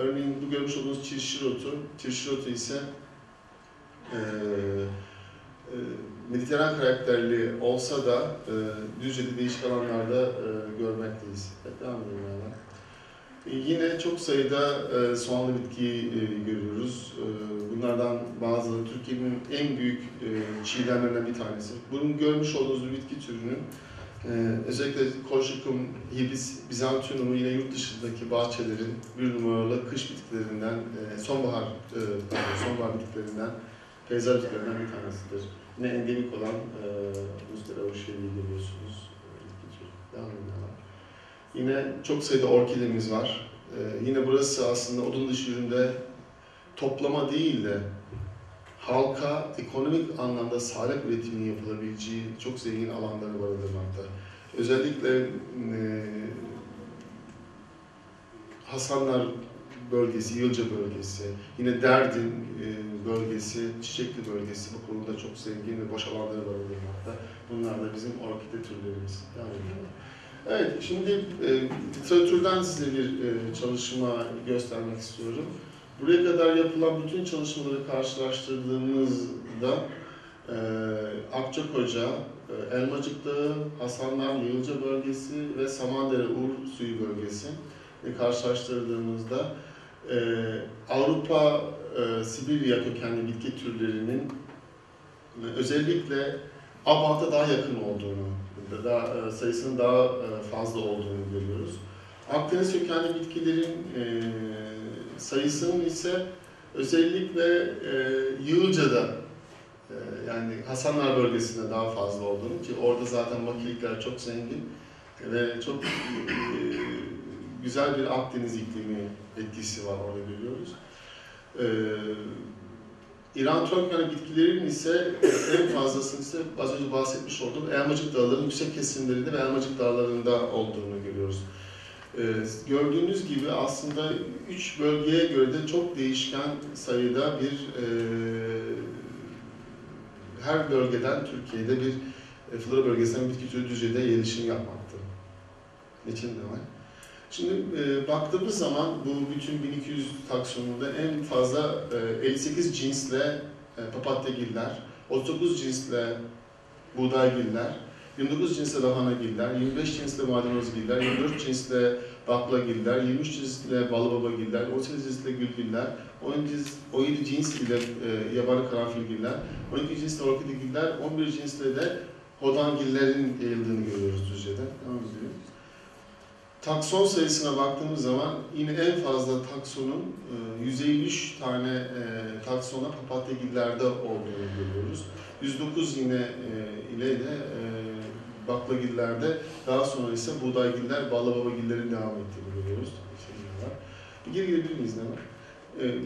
örneğin bu görmüş olduğunuz Tirşirotu, Tirşirotu ise e, e, Mediterran karakterli olsa da e, Düzce'de değişik alanlarda e, görmekteyiz. Evet, devam edelim hemen. E, Yine çok sayıda e, soğanlı bitki e, görüyoruz. E, bunlardan bazıları Türkiye'nin en büyük e, çiğdemlerinden bir tanesi. Bunun görmüş olduğunuz bir bitki türünün e, özellikle Corsium hibis bizantinumu yine yurt dışındaki bahçelerin bir numaralı kış bitkilerinden, e, sonbahar e, sonbahar bitkilerinden, peyzaj bitkilerinden bir tanesidir. Yine endemik olan e, Mustera Oşeli'yi görüyorsunuz. E. Yine çok sayıda orkidemiz var. Ee, yine burası aslında odun dışı üründe toplama değil de halka ekonomik anlamda sağlık üretimi yapılabileceği çok zengin alanları barındırmakta. Özellikle e, Hasanlar bölgesi, Yılca bölgesi, yine Derdin e, bölgesi, Çiçekli bölgesi bu konuda çok zengin ve boş alanları barındırmakta. Bunlar da bizim orkide türlerimiz. Yani, Evet, şimdi e, literatürden size bir e, çalışma göstermek istiyorum. Buraya kadar yapılan bütün çalışmaları karşılaştırdığımızda e, Akçakoca, e, Elmacık Dağı, Hasanlar, Yığılca bölgesi ve Samandere Uğur Suyu bölgesi e, karşılaştırdığımızda e, Avrupa e, Sibirya kökenli bitki türlerinin e, özellikle Abant'a daha yakın olduğunu daha e, sayısının daha e, fazla olduğunu görüyoruz. Akdeniz kökenli bitkilerin e, sayısının ise özellikle e, Yığılca'da e, yani Hasanlar bölgesinde daha fazla olduğunu ki orada zaten makilikler çok zengin ve çok e, güzel bir Akdeniz iklimi etkisi var orada görüyoruz. E, İran Türkmen bitkilerin ise en fazlasını ise az önce bahsetmiş olduğum Elmacık Dağları'nın yüksek kesimlerinde ve Elmacık Dağları'nda olduğunu görüyoruz. Ee, gördüğünüz gibi aslında üç bölgeye göre de çok değişken sayıda bir e, her bölgeden Türkiye'de bir e, flora bölgesinden bitki türü düzeyde gelişim yapmakta. Niçin de var? Şimdi e, baktığımız zaman bu bütün 1200 taksonunda en fazla e, 58 cinsle e, papatyagiller, 39 cinsle buğdaygiller, 29 cinsle lahanagiller, 25 cinsle maydanozgiller, 24 cinsle baklagiller, 23 cinsle balıbabagiller, 18 cinsle gülgiller, 17, 17 cins ile e, yabani karanfilgiller, 12 cinsle orkidegiller, 11 cinsle de hodangillerin yayıldığını görüyoruz Düzce'de. Takson sayısına baktığımız zaman yine en fazla taksonun 153 tane e, taksona papatyagillerde olduğunu görüyoruz. 109 yine e, ile de e, baklagillerde daha sonra ise buğdaygiller, balababagillerin devam ettiğini görüyoruz. Bir geri gelebilir miyiz ne var?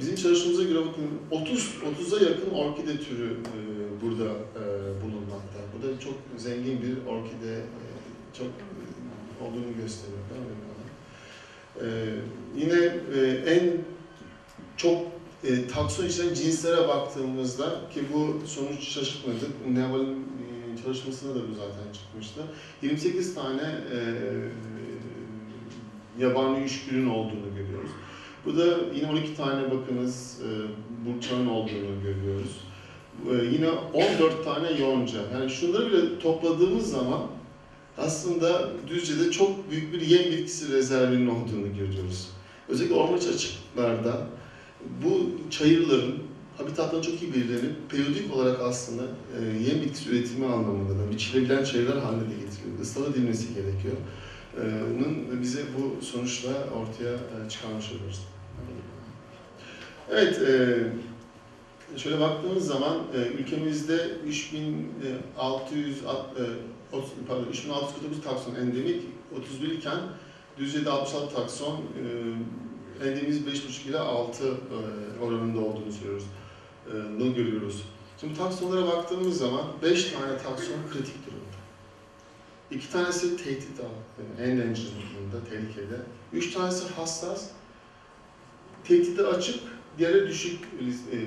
Bizim çalışmamıza göre bakın 30 30'a yakın orkide türü burada bulunmakta. Bu da çok zengin bir orkide, çok olduğunu gösteriyor. Değil mi? Ee, yine e, en çok e, takson içeren cinslere baktığımızda ki bu sonuç şaşırtmadık. Neval'in e, çalışmasında da bu zaten çıkmıştı. 28 tane e, yabani üçgülün olduğunu görüyoruz. Bu da yine 12 tane bakınız e, burçanın olduğunu görüyoruz. E, yine 14 tane yonca. Yani şunları bile topladığımız zaman aslında Düzce'de çok büyük bir yem bitkisi rezervinin olduğunu görüyoruz. Özellikle orman açıklarda bu çayırların habitatları çok iyi belirlenip periyodik olarak aslında e, yem bitkisi üretimi anlamında da biçilebilen çayırlar haline de getiriliyor. Islanabilmesi gerekiyor. E, bunun bize bu sonuçla ortaya e, çıkarmış oluyoruz. Evet, e, şöyle baktığımız zaman e, ülkemizde 3600 pardon 3649 takson endemik 31 iken Düzce'de 66 takson e, endemiz 5,5 ile 6 e, oranında olduğunu söylüyoruz. E, görüyoruz. Şimdi taksonlara baktığımız zaman 5 tane takson kritik durumda. 2 tanesi tehdit yani endanger durumda, tehlikede. 3 tanesi hassas, tehdide açık, diğeri düşük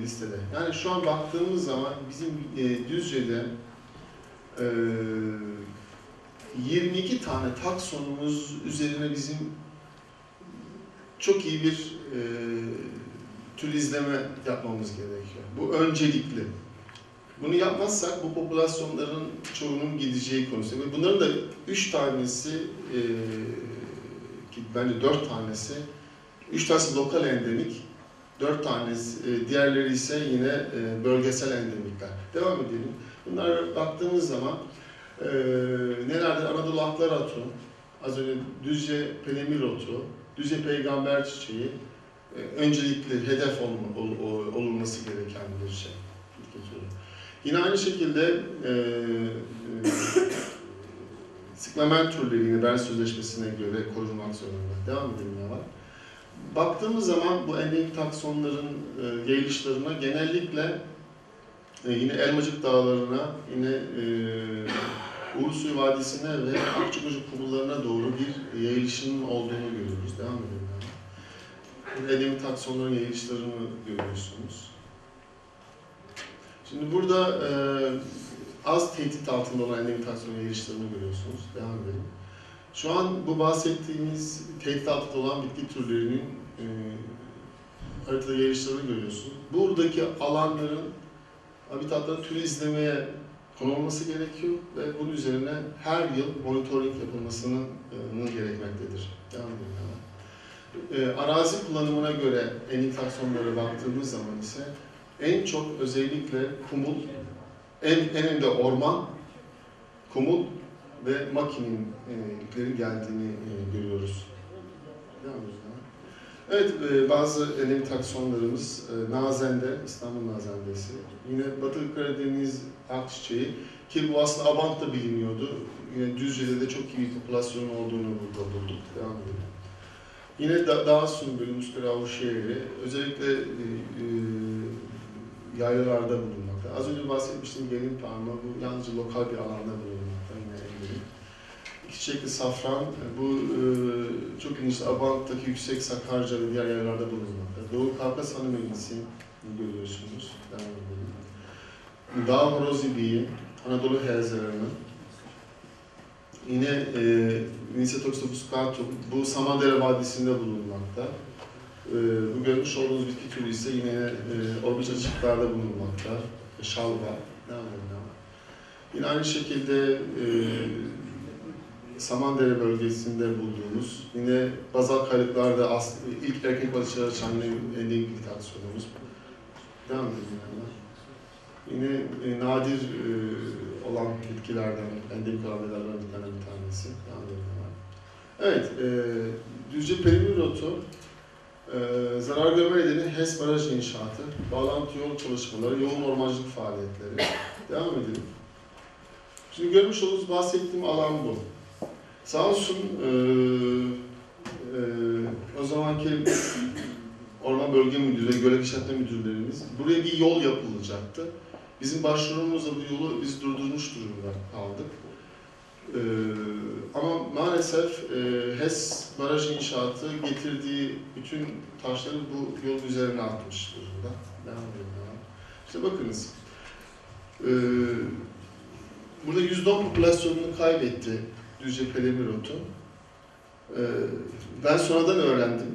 listede. Yani şu an baktığımız zaman bizim e, Düzce'de 22 tane taksonumuz üzerine bizim çok iyi bir e, tür izleme yapmamız gerekiyor. Bu öncelikli. Bunu yapmazsak bu popülasyonların çoğunun gideceği konusu. Ve bunların da üç tanesi, e, ki bence dört tanesi, üç tanesi lokal endemik, dört tanesi, e, diğerleri ise yine e, bölgesel endemikler. Devam edelim. Bunlara baktığımız zaman e, nelerdir? Anadolu Atlar Atu, az önce Düzce Pelemir Otu, Düzce Peygamber Çiçeği, öncelikli hedef olunması gereken bir şey. bitki türü. Yine aynı şekilde e, e, sıklamen türleri yine Bern Sözleşmesi'ne göre korunmak zorunda. Devam var. Baktığımız zaman bu endemik taksonların e, yayılışlarına genellikle e, yine Elmacık Dağları'na, yine e, Uğursuyu Vadisi'ne ve Akçakoca kumullarına doğru bir yayılışının olduğunu görüyoruz. Devam edelim. Endemik taksonların yayılışlarını görüyorsunuz. Şimdi burada e, az tehdit altında olan endemik taksiyon yayılışlarını görüyorsunuz. Devam edelim. Şu an bu bahsettiğimiz tehdit altında olan bitki türlerinin e, haritada yayılışlarını görüyorsunuz. Buradaki alanların habitatların tür izlemeye konulması gerekiyor ve bunun üzerine her yıl monitoring yapılmasının e, gerekmektedir. Devam edelim. E, arazi kullanımına göre enitasyonlara baktığımız zaman ise en çok özellikle kumul, en, en önde orman, kumul ve makinenin geldiğini e, görüyoruz. Evet, e, bazı enem taksonlarımız e, Nazen'de, İstanbul Nazen'desi. Yine Batı Karadeniz akçiçeği ki bu aslında Abant'ta biliniyordu. Yine Düzce'de de çok iyi bir popülasyon olduğunu burada bulduk. Devam edelim. Yine da, dağ sümbülü, Muskara Avuşehir'i özellikle e, e, yaylalarda bulunmakta. Az önce bahsetmiştim gelin parmağı bu yalnızca lokal bir alanda bulunmakta yine. İki çiçekli safran bu e, çok ilginç Abant'taki yüksek Sakarca ve diğer yerlerde bulunmakta. Doğu Kafkas Hanımefendisi görüyorsunuz. Devam edelim. Dağ horoz ibiği, Anadolu herzelerinin. Yine e, Nicetok obfuscatum, bu Samandere Vadisi'nde bulunmakta. E, bu görmüş olduğunuz bitki türü ise yine e, orbit açıklarda bulunmakta. Şalva. Devam edelim. devam. Yine aynı şekilde e, Samandere bölgesinde bulduğumuz, yine bazal kayıklarda as, ilk erkek balıkçılar açan endemik imitasyonumuz. Devam edelim. Yine e, nadir e, olan bitkilerden, endemik alanlardan bir tane bir tanesi. Evet, e, Düzce Perimir Rotu, e, zarar görme nedeni HES baraj inşaatı, bağlantı yol çalışmaları, yoğun ormancılık faaliyetleri. Devam edelim. Şimdi görmüş olduğunuz bahsettiğim alan bu. Sağ olsun e, e, o zamanki Orman Bölge Müdürü ve Görev İşletme Müdürlerimiz buraya bir yol yapılacaktı. Bizim başvurumuzla bu yolu biz durdurmuş durumda kaldık. E, ama maalesef e, HES baraj inşaatı getirdiği bütün taşları bu yol üzerine atmış durumda. Devam hemen. İşte bakınız. E, burada %10 popülasyonunu kaybetti Düzce Pelemir Otu. Ee, ben sonradan öğrendim.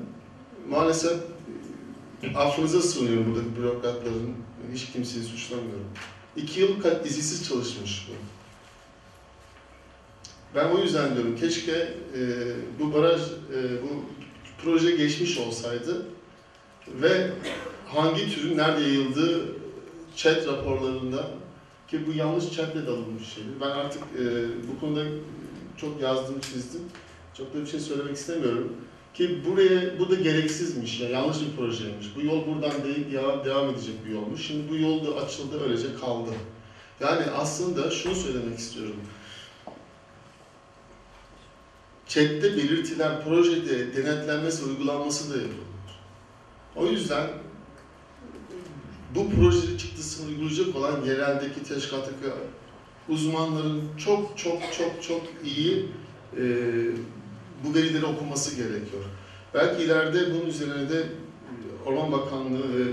Maalesef affınıza sığınıyorum buradaki bürokratların. Hiç kimseyi suçlamıyorum. İki yıl kat izisiz çalışmış bu. Ben o yüzden diyorum keşke e, bu baraj, e, bu proje geçmiş olsaydı ve hangi türün nerede yayıldığı chat raporlarında ki bu yanlış chatle de alınmış şeydir. Ben artık e, bu konuda çok yazdım, çizdim. Çok da bir şey söylemek istemiyorum. Ki buraya, bu da gereksizmiş, ya yanlış bir projeymiş. Bu yol buradan değil, ya devam edecek bir yolmuş. Şimdi bu yol da açıldı, öylece kaldı. Yani aslında şunu söylemek istiyorum. Chat'te belirtilen projede denetlenmesi, uygulanması da yapılıyor. O yüzden bu proje çıktısını uygulayacak olan yereldeki teşkilattaki uzmanların çok çok çok çok iyi e, bu verileri okuması gerekiyor. Belki ileride bunun üzerine de Orman Bakanlığı ve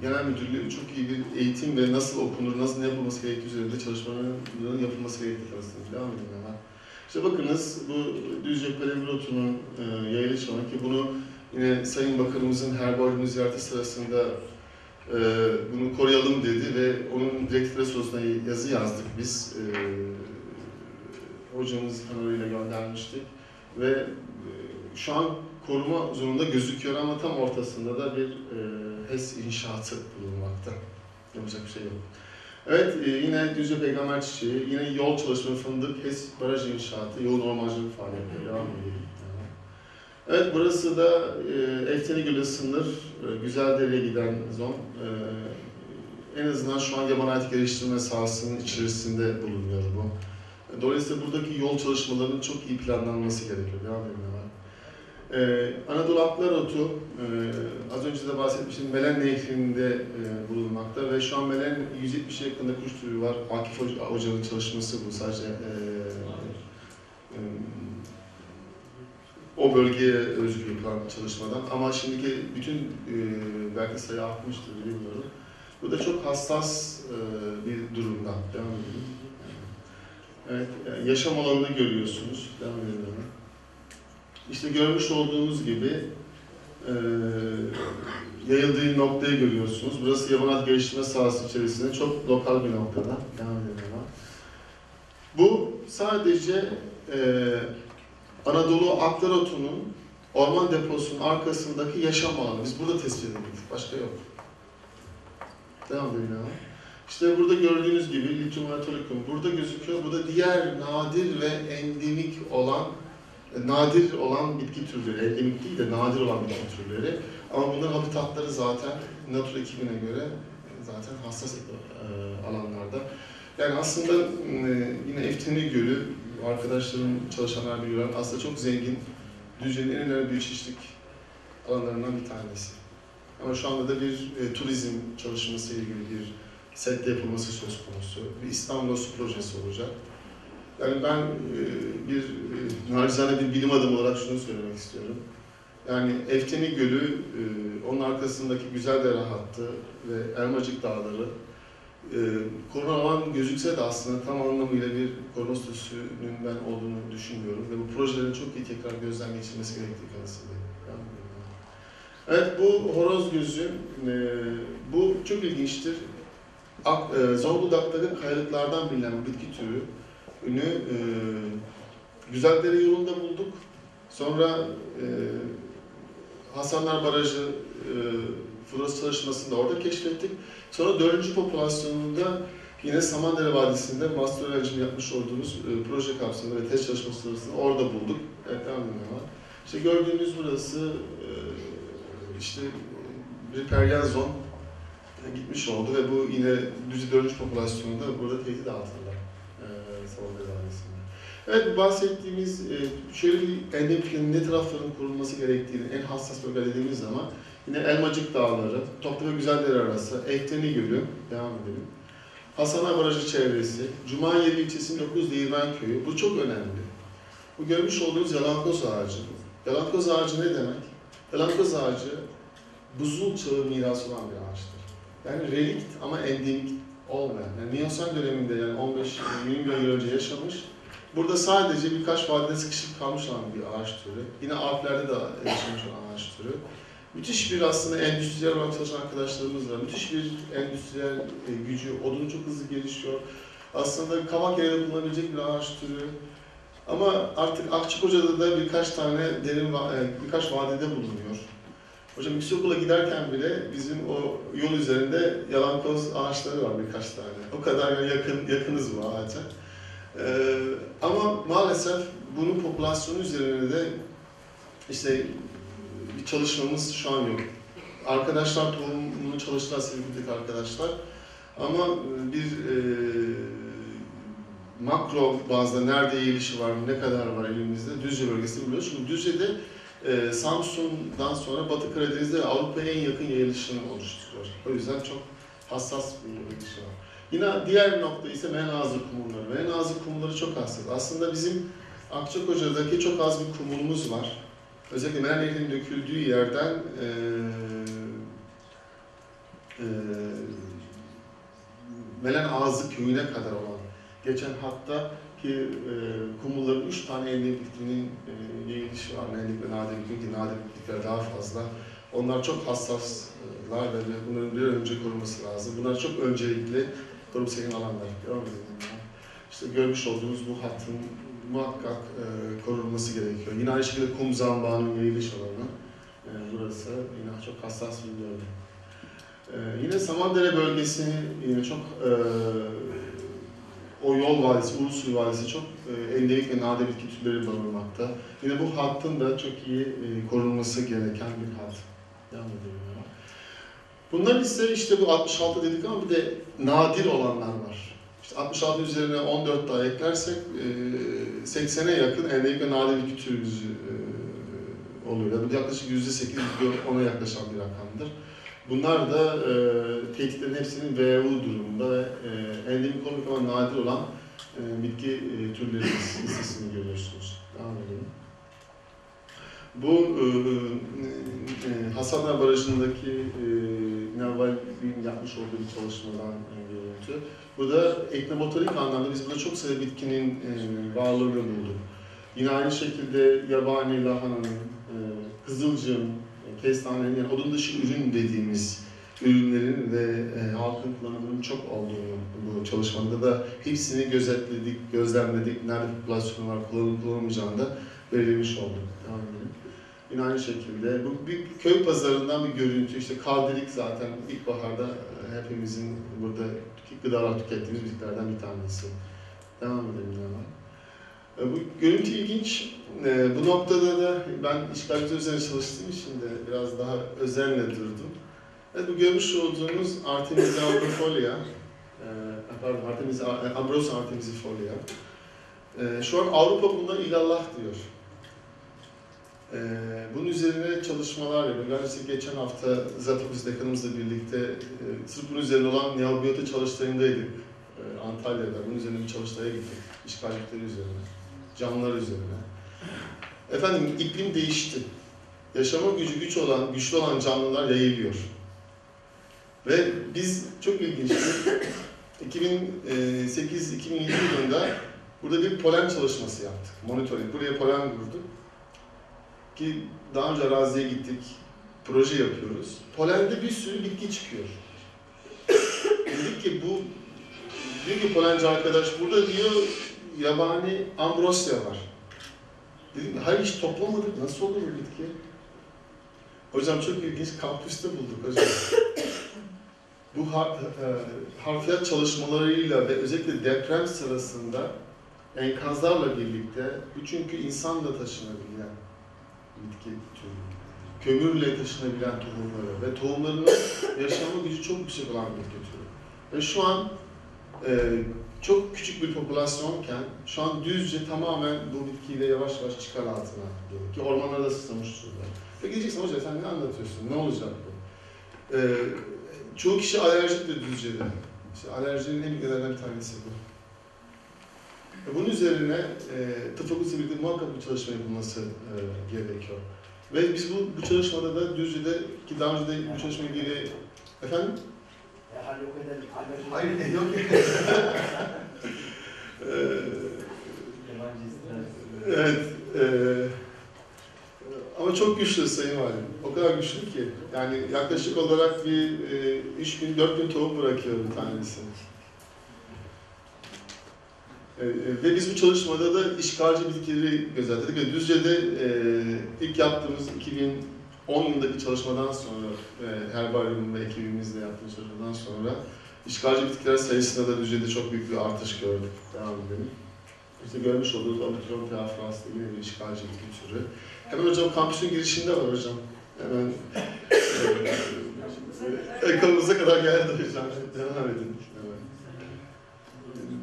Genel Müdürlüğü çok iyi bir eğitim ve nasıl okunur, nasıl ne yapılması gerektiği üzerinde çalışmaların yapılması gerektiği konusunda. Devam edelim hemen. İşte bakınız bu Düzce Pelemir Otu'nun e, yayılış alanı ki bunu Yine Sayın Bakanımızın Herbaryumu ziyareti sırasında e, bunu koruyalım dedi ve onun direktifleri sorusuna yazı yazdık biz. E, hocamız kanalıyla göndermiştik ve e, şu an koruma zorunda gözüküyor ama tam ortasında da bir e, HES inşaatı bulunmakta. Yapacak bir şey yok. Evet, e, yine Düzce Peygamber Çiçeği, yine yol çalışma fındık, HES baraj inşaatı, yoğun ormancılık faaliyetleri devam ediyor. Evet, burası da e, Efteni Gölü sınır, e, Güzeldere'ye giden zon. E, en azından şu an yaban hayat geliştirme sahasının içerisinde bulunuyor bu. Dolayısıyla buradaki yol çalışmalarının çok iyi planlanması gerekiyor. Devam edelim hemen. Ee, Anadolu Atlar Otu, e, az önce de bahsetmiştim, Melen Nehri'nde e, bulunmakta ve şu an Melen 170'e yakında kuş türü var. Akif Hoca- Hoca'nın çalışması bu sadece e, e, o bölgeye özgü yapılan çalışmadan. Ama şimdiki bütün e, belki sayı artmıştır bilmiyorum. Bu da çok hassas e, bir durumda. Devam edelim. Evet, yani yaşam alanını görüyorsunuz. Devam edelim. İşte görmüş olduğunuz gibi e, yayıldığı noktayı görüyorsunuz. Burası yabanat geliştirme sahası içerisinde çok lokal bir noktada. Devam edelim. Bu sadece e, Anadolu Aklar Otu'nun orman deposunun arkasındaki yaşam alanı. Biz burada tespit edildik. Başka yok. Devam edelim. İşte burada gördüğünüz gibi lityum atolikum burada gözüküyor. Bu da diğer nadir ve endemik olan nadir olan bitki türleri, endemik değil de nadir olan bitki türleri. Ama bunların habitatları zaten Natura 2000'e göre zaten hassas e, alanlarda. Yani aslında e, yine Efteni Gölü, arkadaşlarım, çalışanlar biliyorlar, aslında çok zengin, Düzce'nin en önemli büyüçişlik alanlarından bir tanesi. Ama şu anda da bir e, turizm çalışması ile ilgili bir sette yapılması söz konusu. Bir İstanbul Su projesi olacak. Yani ben e, bir e, narizane bir bilim adamı olarak şunu söylemek istiyorum. Yani Efteni Gölü, e, onun arkasındaki Güzeldere hattı ve Elmacık Dağları korona alan gözükse de aslında tam anlamıyla bir koruma statüsünün ben olduğunu düşünmüyorum ve bu projelerin çok iyi tekrar gözden geçirilmesi gerektiği kanısındayım. Evet bu horoz gözü, bu çok ilginçtir. E, Zonguldak'taki kayalıklardan bilinen bitki türü. Ünü e, Güzeldere yolunda bulduk. Sonra e, Hasanlar Barajı e, Fıros çalışmasında orada keşfettik. Sonra dördüncü popülasyonunda yine Samandere Vadisi'nde master öğrencim yapmış olduğumuz e, proje kapsamında ve test çalışması sırasında orada bulduk. Evet, hemen. İşte gördüğünüz burası e, işte e, Riperian zon e, gitmiş oldu ve bu yine düzey dördüncü popülasyonunda burada tehdit altında e, Samandere Vadisi'nde. Evet bahsettiğimiz e, şöyle bir endemiklerin ne tarafların korunması gerektiğini en hassas bölge dediğimiz zaman yine Elmacık Dağları, Toplu ve Güzeldere arası, Efteni Gölü, devam edelim. Hasan Barajı çevresi, Cumhuriyet ilçesinin 9 Değirmen Köyü. Bu çok önemli. Bu görmüş olduğunuz yalankoz ağacı. Yalankoz ağacı ne demek? Yalankoz ağacı buzul çağı mirası olan bir ağaçtır. Yani relikt ama endemik olmayan. Yani Miyosen döneminde yani 15-20 milyon yıl önce yaşamış. Burada sadece birkaç vadide sıkışıp kalmış olan bir ağaç türü. Yine Alplerde de yaşamış olan ağaç türü. Müthiş bir aslında endüstriyel olarak çalışan arkadaşlarımız var. Müthiş bir endüstriyel e, gücü, odunu çok hızlı gelişiyor. Aslında kavak yerine bulunabilecek bir ağaç türü. Ama artık Akçakoca'da da birkaç tane derin, e, birkaç vadide bulunuyor. Hocam yüksekokula giderken bile bizim o yol üzerinde yalankoz ağaçları var birkaç tane. O kadar yani yakın yakınız bu ağaca. Ee, ama maalesef bunun popülasyonu üzerine de işte bir çalışmamız şu an yok. Arkadaşlar tohumunu çalıştılar sevgili arkadaşlar. Ama bir e, makro bazda nerede yayılışı var, ne kadar var elimizde Düzce bölgesinde biliyoruz. Şimdi Düzce'de e, Samsun'dan sonra Batı Karadeniz'de Avrupa'ya en yakın yayılışını oluşturuyor. O yüzden çok hassas bir yayılışı var. Yine diğer nokta ise Menazır kumulları. Menazır kumulları çok hassas. Aslında bizim Akçakoca'daki çok az bir kumulumuz var. Özellikle Meren Nehri'nin döküldüğü yerden e, e, Melen Ağzı köyüne kadar olan geçen hatta ki e, kumulların üç tane endemik bitkinin e, yayılışı var. Endemik ve nadir bitki ki nadir bitkiler daha fazla. Onlar çok hassaslar ve bunların bir önce korunması lazım. Bunlar çok öncelikli korunması gereken alanlar. İşte görmüş olduğunuz bu hattın muhakkak e, korunması gerekiyor. Yine aynı şekilde kum zambağının yayılış alanı. E, burası yine çok hassas bir bölge. E, yine Samandere bölgesi yine çok e, o yol vadisi, Ulusuy vadisi çok e, endemik ve nadir bitki türleri barındırmakta. Yine bu hattın da çok iyi e, korunması gereken bir hat. Devam. Bunlar ise işte bu 66 dedik ama bir de nadir olanlar var. İşte 66 üzerine 14 daha eklersek e, 80'e yakın endemik ve nadir bitki türümüz e, oluyor. Bu yaklaşık %8, %10'a yaklaşan bir rakamdır. Bunlar da e, tehditlerin hepsinin VU durumunda ve endemik olmak ama nadir olan e, bitki e, türleri listesini görüyorsunuz. Devam edelim. Bu e, e, Hasanlar Barajı'ndaki e, Nevval'in yapmış olduğu bir çalışmadan e, görüntü. Burada etnobotanik anlamda biz burada çok sayıda bitkinin e, varlığını bulduk. Yine aynı şekilde yabani lahananın, e, kızılcığın, e, kestanenin, yani odun dışı ürün dediğimiz ürünlerin ve e, halkın kullanımının çok olduğunu bu çalışmada da hepsini gözetledik, gözlemledik. Nerede popülasyon var, kullanılıp kullanılmayacağını da belirlemiş olduk. Devam edelim. Yine aynı şekilde bu bir köy pazarından bir görüntü. İşte kalderik zaten ilkbaharda e, hepimizin burada gıda olarak tükettiğimiz bitkilerden bir tanesi. Devam edelim hemen. E, Bu görüntü ilginç. E, Bu noktada da ben işgalci üzerine çalıştığım için de biraz daha özenle durdum. Evet, bu görmüş olduğunuz Artemisia aurifolia, e, pardon Artemisia, Ambrosia artemisifolia. E, Şu an Avrupa buna ilallah diyor. E, Bunun üzerine çalışmalar yapıyor. İşte geçen hafta Zatopis dekanımızla birlikte e, sırf bunun üzerine olan neobiyota çalıştayındaydık e, Antalya'da. Bunun üzerine bir çalıştaya gittik. İşgalcilikleri üzerine, canlılar üzerine. Efendim iklim değişti. Yaşama gücü güç olan, güçlü olan canlılar yayılıyor. Ve biz çok ilginçti. 2008-2007 yılında burada bir polen çalışması yaptık. Monitoring. Buraya polen vurduk. Ki daha önce araziye gittik. Proje yapıyoruz. Polende bir sürü bitki çıkıyor. Dedik ki bu diyor ki polenci arkadaş burada diyor yabani ambrosya var. Dedim hayır hiç toplamadık. Nasıl olur bu bitki? Hocam çok ilginç kampüste bulduk hocam. Bu har e, harfiyat çalışmalarıyla ve özellikle deprem sırasında enkazlarla birlikte bu çünkü insanla taşınabilen bitki türü. Kömürle taşınabilen tohumları ve tohumlarının yaşama gücü çok yüksek olan bitki türü. Ve şu an e, çok küçük bir popülasyonken şu an düzce tamamen bu bitkiyle yavaş yavaş çıkar altına geliyor. Ki ormanlarda da sıçramış durumda. Peki diyeceksin hocam sen ne anlatıyorsun? Ne olacak bu? E, çoğu kişi alerjik de düzce'de. İşte alerjinin en büyük nedenlerinden bir tanesi bu. E, Bunun üzerine e, tıp fakültesi birlikte muhakkak bir çalışma yapılması e, gerekiyor. Ve biz bu, bu çalışmada da Düzce'de ki daha önce de bu çalışma ilgili efendim E. Alerji- Hayır, e, yok. İster. evet. eee, ama çok güçlü Sayın Valim. O kadar güçlü ki. Yani yaklaşık olarak bir e, 3 bin, 4 bin tohum bırakıyor bir tanesi. E, e, ve biz bu çalışmada da işgalci bitkileri gözetledik ve Düzce'de e, ilk yaptığımız 2010 yılındaki çalışmadan sonra e, Herbaryum ve ekibimizle yaptığımız çalışmadan sonra işgalci bitkiler sayısında da Düzce'de çok büyük bir artış gördük. Devam edelim. İşte görmüş olduğunuz Amitron teafrası yine bir işgalci bitki türü. Hemen hocam kampüsün girişinde var hocam. Hemen e, ekolumuza kadar geldi hocam. Devam edin.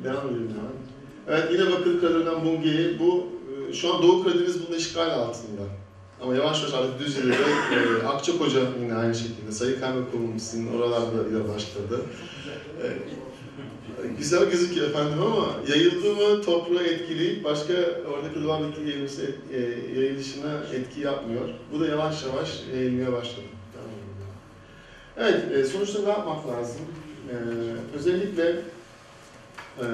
Devam edin hemen. Evet yine bakın Karadeniz Bunge'yi bu e, şu an Doğu Karadeniz bunun işgal altında. Ama yavaş yavaş artık Düzce'de de e, Akçakoca yine aynı şekilde Sayı Kaymakamımızın oralarda ile başladı. E, güzel gözüküyor efendim ama yayıldı mı toprağı etkileyip başka oradaki bitki yayılması, e, yayılışına etki yapmıyor. Bu da yavaş yavaş yayılmaya başladı. Evet, e, sonuçta ne yapmak lazım? E, özellikle e,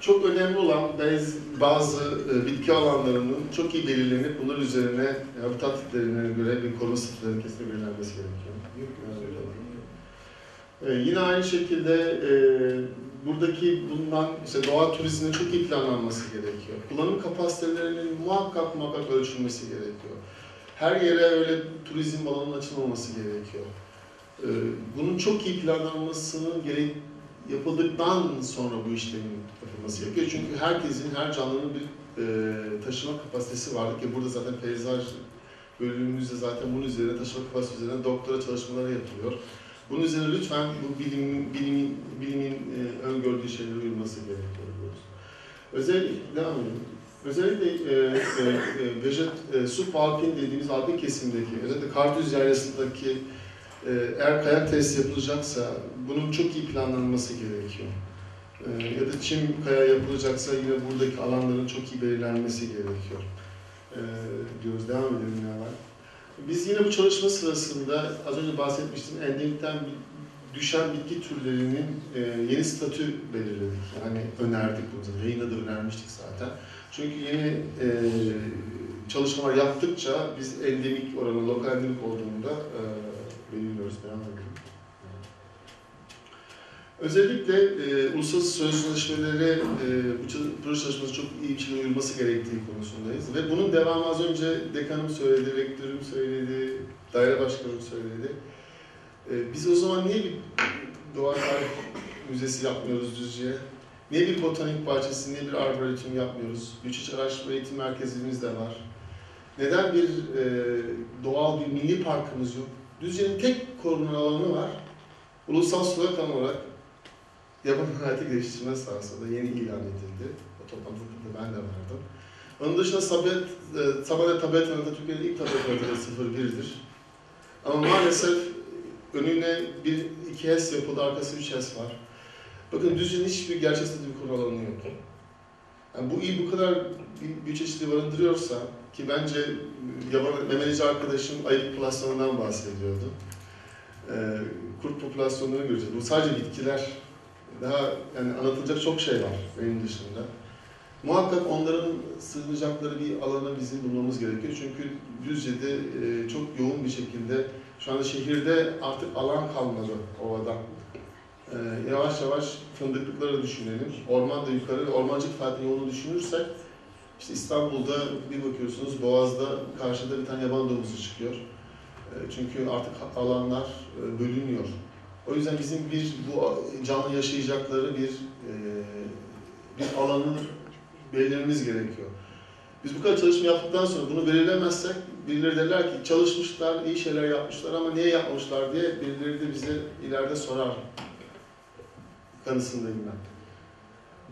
çok önemli olan bazı e, bitki alanlarının çok iyi belirlenip bunlar üzerine habitat tiplerine göre bir koruma sıfırları kesinlikle belirlenmesi gerekiyor. Ee, yine aynı şekilde e, buradaki bulunan işte doğa turizminin çok iyi planlanması gerekiyor. Kullanım kapasitelerinin muhakkak muhakkak ölçülmesi gerekiyor. Her yere öyle turizm alanının açılmaması gerekiyor. Ee, bunun çok iyi planlanmasının gerek yapıldıktan sonra bu işlemin yapılması gerekiyor. Çünkü herkesin, her canlının bir e, taşıma kapasitesi vardır ki burada zaten peyzaj bölümümüzde zaten bunun üzerine taşıma kapasitesi üzerine doktora çalışmaları yapılıyor. Bunun üzerine lütfen bu bilim, bilimin, bilimin e, öngördüğü şeylere uyulması gerekiyor. Özellikle, devam edelim. Özellikle e, e, e, vejet, e, subalpin dediğimiz alpin kesimdeki, özellikle Kardüz yaylasındaki e, eğer kayak tesisi yapılacaksa bunun çok iyi planlanması gerekiyor. E, ya da çim kaya yapılacaksa yine buradaki alanların çok iyi belirlenmesi gerekiyor. E, diyoruz, devam edelim hemen. Biz yine bu çalışma sırasında az önce bahsetmiştim endemikten düşen bitki türlerinin e, yeni statü belirledik. Yani önerdik bunu. Yayında da önermiştik zaten. Çünkü yeni e, çalışmalar yaptıkça biz endemik oranı, lokal endemik olduğunda e, belirliyoruz. Edelim. Özellikle e, uluslararası sözleşmelere e, bu proje çok iyi bir şekilde uyulması gerektiği konusundayız. Ve bunun devamı az önce dekanım söyledi, rektörüm söyledi, daire başkanım söyledi. E, biz o zaman niye bir doğa tarih müzesi yapmıyoruz Düzce'ye? Niye bir botanik bahçesi, niye bir arboretum yapmıyoruz? Güçüç Araştırma Eğitim Merkezimiz de var. Neden bir e, doğal bir milli parkımız yok? Düzce'nin tek korunan alanı var. Ulusal sulak olarak yaban hayatı geliştirme sahasında yeni ilan edildi. O toplantıda da ben de vardım. Onun dışında Sabet, e, Sabahat Tabet Anıtı Türkiye'nin ilk tabet anıtı 01'dir. Ama maalesef önüne bir iki HES yapıldı, arkası üç HES var. Bakın Düzce'nin hiçbir gerçek statü bir konu alanı yok. Yani bu il bu kadar bir, bir çeşitli barındırıyorsa ki bence yaban memelici arkadaşım ayı popülasyonundan bahsediyordu. Ee, kurt popülasyonlarını göreceğiz. Bu sadece bitkiler. Daha yani anlatılacak çok şey var benim dışında. Muhakkak onların sığınacakları bir alanı bizim bulmamız gerekiyor. Çünkü Düzce'de e, çok yoğun bir şekilde şu anda şehirde artık alan kalmadı ovada. Ee, yavaş yavaş fındıklıkları düşünelim. Orman da yukarı, ormancılık faaliyetinin yoğunluğunu düşünürsek işte İstanbul'da bir bakıyorsunuz Boğaz'da karşıda bir tane yaban domuzu çıkıyor. E, Çünkü artık alanlar e, bölünüyor. O yüzden bizim bir bu canlı yaşayacakları bir e, bir alanı belirlememiz gerekiyor. Biz bu kadar çalışma yaptıktan sonra bunu belirlemezsek birileri derler ki çalışmışlar, iyi şeyler yapmışlar ama niye yapmamışlar diye birileri de bize ileride sorar kanısındayım ben.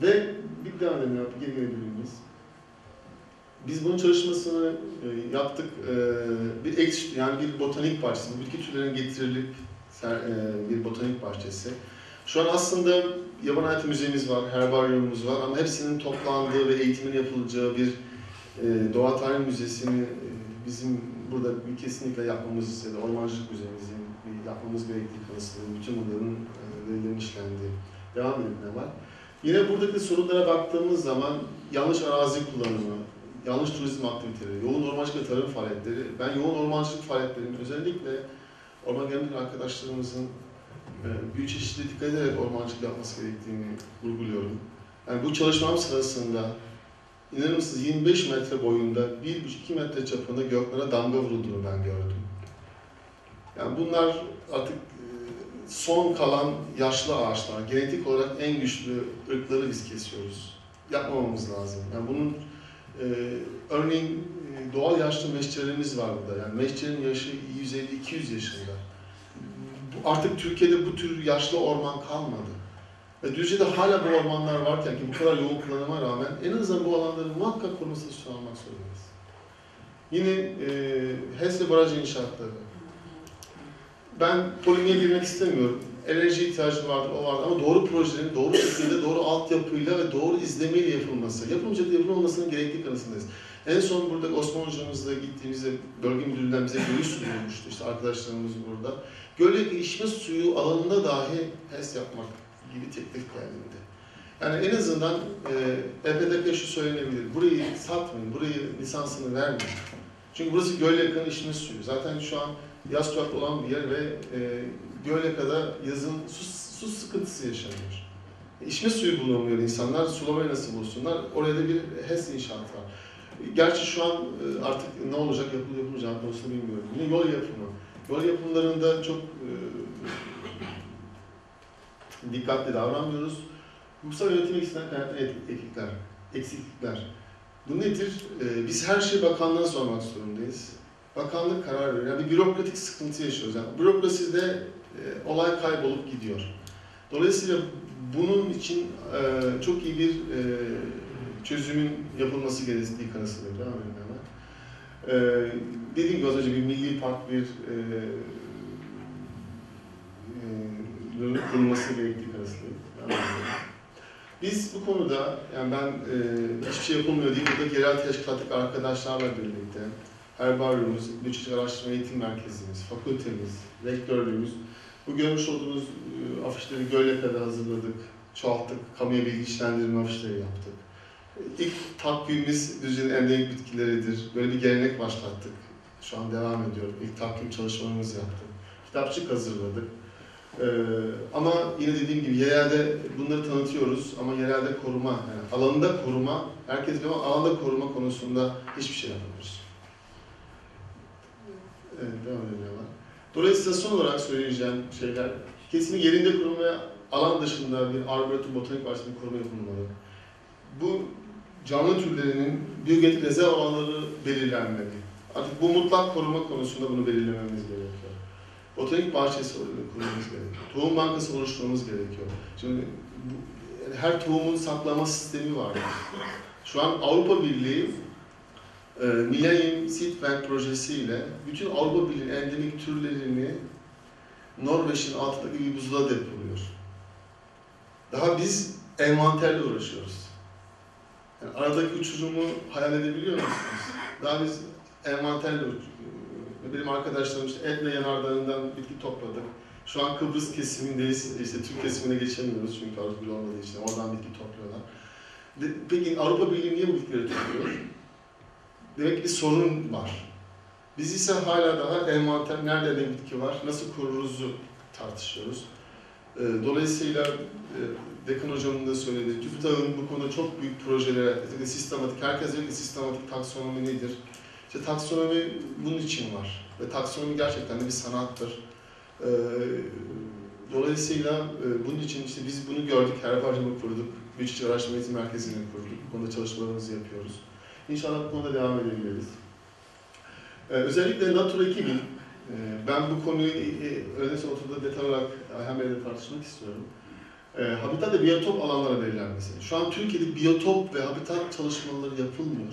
Ve bir yaptık, geri gelebilir miyiz? Biz bunun çalışmasını e, yaptık. E, bir eks, yani bir botanik bahçesi, bu bitki türlerinin getirilip bir botanik bahçesi. Şu an aslında yaban hayatı müzemiz var, herbaryumumuz var ama hepsinin toplandığı ve eğitimin yapılacağı bir e, doğa tarih müzesini e, bizim burada bir kesinlikle yapmamız ya da ormancılık müzemizin yapmamız gerektiği konusunda bütün bunların e, verilerin işlendiği devam edilmeye var. Yine buradaki sorunlara baktığımız zaman yanlış arazi kullanımı, yanlış turizm aktiviteleri, yoğun ormancılık ve tarım faaliyetleri. Ben yoğun ormancılık faaliyetlerinin özellikle orman genel arkadaşlarımızın e, büyük çeşitli dikkat ederek ormancılık yapması gerektiğini vurguluyorum. Yani bu çalışmam sırasında inanır mısınız 25 metre boyunda 1,5-2 metre çapında göklere damga vurulduğunu ben gördüm. Yani bunlar artık e, son kalan yaşlı ağaçlar, genetik olarak en güçlü ırkları biz kesiyoruz. Yapmamamız lazım. Yani bunun e, örneğin doğal yaşlı meşçelerimiz var burada. Yani meşçenin yaşı 150-200 yaşında. Artık Türkiye'de bu tür yaşlı orman kalmadı. Ve Düzce'de hala bu ormanlar varken ki bu kadar yoğun kullanıma rağmen en azından bu alanların muhakkak korumasını sağlamak zorundayız. Yine e, HES ve baraj inşaatları. Ben polemiğe girmek istemiyorum. Enerji ihtiyacı vardır, o vardır ama doğru projelerin doğru şekilde, doğru altyapıyla ve doğru izlemeyle yapılması, yapılmayacak yapılmamasının gerektiği kanısındayız. En son burada Osman hocamızla gittiğimizde bölge müdürlüğünden bize görüş sunulmuştu işte arkadaşlarımız burada. Gölge içme suyu alanında dahi HES yapmak gibi teklif geldiğinde. Yani en azından e, EPDP şu söylenebilir. Burayı satmayın, burayı lisansını vermeyin. Çünkü burası göl yakın içme suyu. Zaten şu an yaz tuvalet olan bir yer ve e, göl yakada yazın su, su sıkıntısı yaşanıyor. İçme suyu bulamıyor insanlar, sulamayı nasıl bulsunlar? Oraya da bir HES inşaatı var. Gerçi şu an e, artık ne olacak, yapılıyor yapılmayacak konusunu bilmiyorum. Yine yol yapımı. Yol yapımlarında çok e, dikkatli davranmıyoruz. Hukuksal yönetim eksikliğinden kaynaklanan eksiklikler. eksiklikler. Bu nedir? Ee, biz her şeyi bakanlığa sormak zorundayız. Bakanlık karar veriyor. Yani bir bürokratik sıkıntı yaşıyoruz. Yani bürokraside e, olay kaybolup gidiyor. Dolayısıyla bunun için e, çok iyi bir e, çözümün yapılması gerektiği kanısındayım. Devam edin hemen. E, dediğim gibi az önce bir milli park, bir e, e, kurulması gerektiği edelim. Biz bu konuda, yani ben e, hiçbir şey yapılmıyor diye buradaki yerel teşkilattaki arkadaşlarla birlikte Herbaryumuz, Büyükçe Araştırma Eğitim Merkezimiz, fakültemiz, rektörlüğümüz, bu görmüş olduğunuz e, afişleri Gölyepe'de hazırladık, çoğalttık, kamuya bilgilendirme afişleri yaptık. İlk takvimimiz Düzce'nin endemik bitkileridir. Böyle bir gelenek başlattık. Şu an devam ediyor. İlk takvim çalışmalarımızı yaptık. Kitapçık hazırladık. Ee, ama yine dediğim gibi yerelde bunları tanıtıyoruz ama yerelde koruma, yani alanında koruma, herkes biliyor ama alanda koruma konusunda hiçbir şey yapamıyoruz. Evet, devam ediyorlar. Dolayısıyla son olarak söyleyeceğim şeyler, kesinlikle yerinde koruma alan dışında bir arboretum, botanik bahçesinde koruma yapılmalı. Bu canlı türlerinin biyogenetik rezerv alanları belirlenmeli. Artık bu mutlak koruma konusunda bunu belirlememiz gerekiyor. Botanik bahçesi kurmamız gerekiyor. Tohum bankası oluşturmamız gerekiyor. Şimdi bu, her tohumun saklama sistemi var. Şu an Avrupa Birliği e, Millennium Seed Bank projesiyle bütün Avrupa Birliği endemik türlerini Norveç'in altındaki bir buzluğa depoluyor. Daha biz envanterle uğraşıyoruz. Yani aradaki uçurumu hayal edebiliyor musunuz? Daha biz envanterle. Benim arkadaşlarım işte Etna yanardağından bitki topladık. Şu an Kıbrıs kesimindeyiz. İşte Türk kesimine geçemiyoruz çünkü Avrupa olmadığı için. Oradan bitki topluyorlar. De- Peki Avrupa Birliği niye bu bitkileri topluyor? Demek ki bir sorun var. Biz ise hala daha envanter, nerede ne bitki var, nasıl koruruzu tartışıyoruz. Ee, Dolayısıyla e, Dekan Hocam'ın da söylediği, TÜBİTAK'ın bu konuda çok büyük projelere, özellikle sistematik, herkes ki sistematik taksonomi nedir? İşte taksonomi bunun için var. Ve taksonomi gerçekten de bir sanattır. Ee, dolayısıyla e, bunun için işte biz bunu gördük, Herbaryum'u kurduk, Büyükçe Araştırma Eğitim Merkezi'ni kurduk. Bu konuda çalışmalarımızı yapıyoruz. İnşallah bu konuda devam edebiliriz. Ee, özellikle Natura 2000, e, ben bu konuyu e, öğrenci oturduğu detay olarak Ayhan Bey'le tartışmak istiyorum. E, habitat ve biyotop alanlara belirlenmesi. Şu an Türkiye'de biyotop ve habitat çalışmaları yapılmıyor.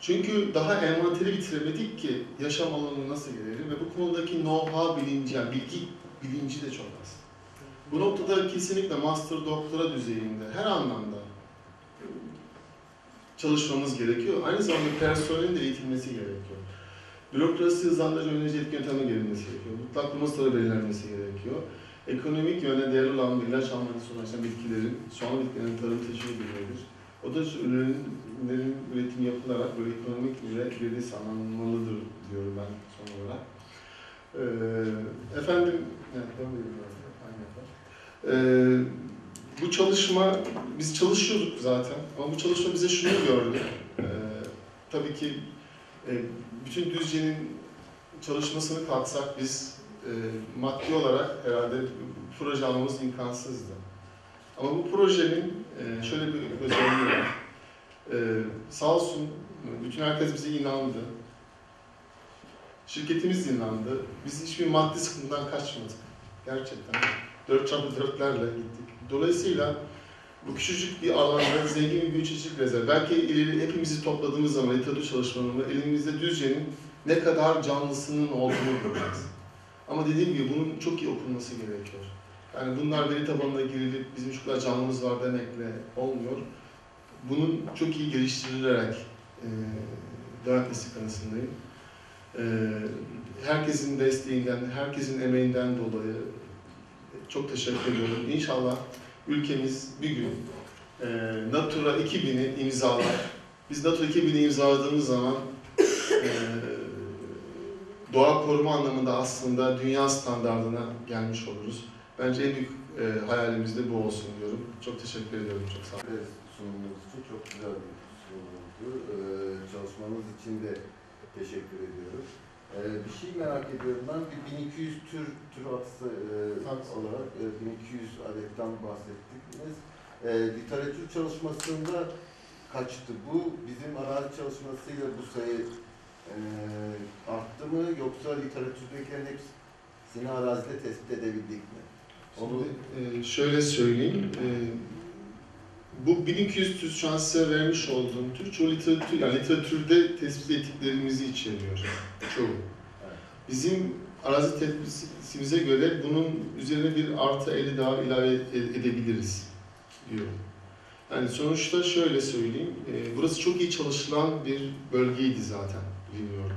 Çünkü daha envanteri bitiremedik ki yaşam alanı nasıl gelelim ve bu konudaki know-how bilinci, yani bilgi bilinci de çok az. Bu noktada kesinlikle master doktora düzeyinde her anlamda çalışmamız gerekiyor. Aynı zamanda personelin de eğitilmesi gerekiyor. Bürokrasi hızlandırıcı önleyici etki yöntemine gelinmesi gerekiyor. Mutlak kurmasları belirlenmesi gerekiyor. Ekonomik yöne değerli olan bir ilaç almakta sonuçlanan bitkilerin, soğan bitkilerin tarım teşvik edilmelidir. O da ürünlerin üretimi yapılarak böyle ekonomik ve girdi sağlanmalıdır diyorum ben son olarak. Ee, efendim, evet, ben. Ee, bu çalışma, biz çalışıyorduk zaten ama bu çalışma bize şunu gördü. Ee, tabii ki e, bütün Düzce'nin çalışmasını kalksak biz e, maddi olarak herhalde proje almamız imkansızdı. Ama bu projenin e, şöyle bir özelliği var. E, sağ olsun bütün herkes bize inandı. Şirketimiz inandı. Biz hiçbir maddi sıkıntıdan kaçmadık. Gerçekten. 4 çarpı 4'lerle gittik. Dolayısıyla bu küçücük bir alanda zengin bir büyütecek rezerv. Belki ileri hepimizi topladığımız zaman literatür çalışmalarında elimizde Düzce'nin ne kadar canlısının olduğunu göreceğiz. Ama dediğim gibi bunun çok iyi okunması gerekiyor. Yani bunlar veri tabanına girilip bizim şu kadar canlımız var demekle olmuyor. Bunun çok iyi geliştirilerek e, devam etmesi kanısındayım. E, herkesin desteğinden, herkesin emeğinden dolayı çok teşekkür ediyorum. İnşallah ülkemiz bir gün e, Natura 2000'i imzalar. Biz Natura 2000'i imzaladığımız zaman e, doğa koruma anlamında aslında dünya standartına gelmiş oluruz. Bence en büyük e, hayalimiz de bu olsun diyorum. Çok teşekkür ediyorum. Çok sağ olun. Evet, sunumunuz için çok güzel bir sunum oldu. Ee, çalışmanız için de teşekkür ediyoruz. Ee, bir şey merak ediyorum ben. Bir 1200 tür tür atsı e, olarak e, 1200 adetten bahsettiniz. E, literatür çalışmasında kaçtı bu? Bizim arazi çalışmasıyla bu sayı e, arttı mı yoksa literatürdekilerin hepsini arazide tespit edebildik mi? Onu Şimdi, e, şöyle söyleyeyim. E, bu 1200 tür şu an size vermiş olduğum tür çoğu literatür, yani literatürde tespit ettiklerimizi içeriyor. Çoğu. Bizim arazi tespitimize göre bunun üzerine bir artı 50 daha ilave edebiliriz diyorum. Yani sonuçta şöyle söyleyeyim, e, burası çok iyi çalışılan bir bölgeydi zaten bilmiyordu.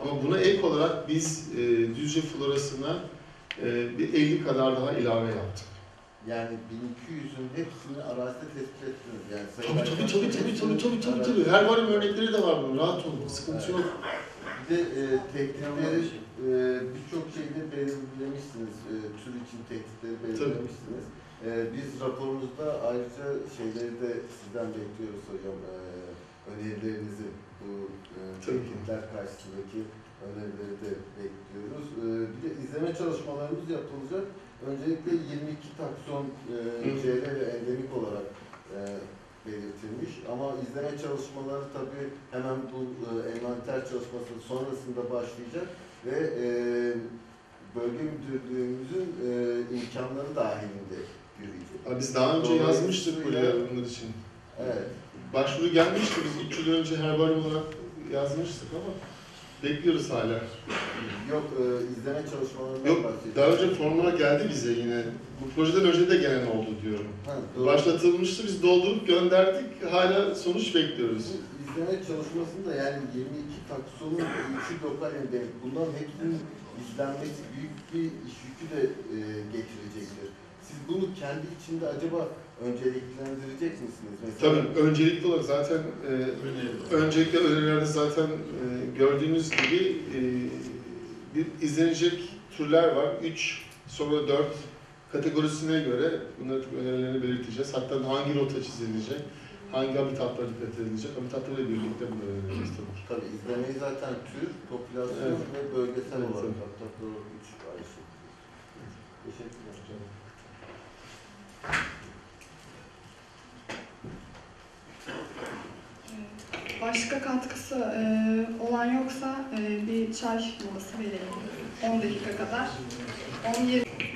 Ama buna ek olarak biz e, Düzce florasına e, bir 50 kadar daha ilave yaptık. Yani 1200'ün hepsini arazide tespit ettiniz. Yani Tabii tabii tabii tabii tabii tabii tabii tabii. Her varım örnekleri de var bunun. Rahat olun. Sıkıntı yok. Bir de e, tehditleri e, birçok şeyde belirlemişsiniz. E, tür için tehditleri belirlemişsiniz. E, biz raporumuzda ayrıca şeyleri de sizden bekliyoruz hocam. E, önerilerinizi bu e, tehditler karşısındaki önerileri de bekliyoruz. E, bir de izleme çalışmalarımız yapılacak. Öncelikle 22 takson e. CL ve endemik olarak belirtilmiş. Ama izleme çalışmaları tabii hemen bu envanter çalışması sonrasında başlayacak ve bölge müdürlüğümüzün imkanları dahilinde yürüyecek. Biz daha önce Dolayısıyla- yazmıştık buraya bunlar için. Evet. Başvuru gelmişti. Biz 3 yıl önce herbaryum olarak yazmıştık ama bekliyoruz hala. Yok e, izleme çalışmalarından Yok, bahsediyorum. Daha önce formlar geldi bize yine. Bu projeden önce de gelen oldu diyorum. Ha, doğru. Başlatılmıştı. Biz doldurup gönderdik. Hala sonuç bekliyoruz. İzleme çalışmasında yani 22 taksonun 3'ü lokal endemik. Bunların hepsinin izlenmesi büyük bir iş yükü de e, getirecektir. Siz bunu kendi içinde acaba önceliklendirecek misiniz? Mesela, Tabii öncelikli olarak zaten e, öncelikle önerilerde zaten e, gördüğünüz gibi e, bir izlenecek türler var. 3 sonra 4 kategorisine göre bunların önerilerini belirteceğiz. Hatta hangi rota çizilecek, hangi habitatlar dikkat edilecek, habitatlarla birlikte bunları önereceğiz tabii izlemeyi zaten tür, popülasyon Evet. ve bölgesel Evet, olarak hatta doğru 3 ayrısı. Teşekkürler. Başka katkısı e, olan yoksa e, bir çay molası verelim. 10 dakika kadar. 10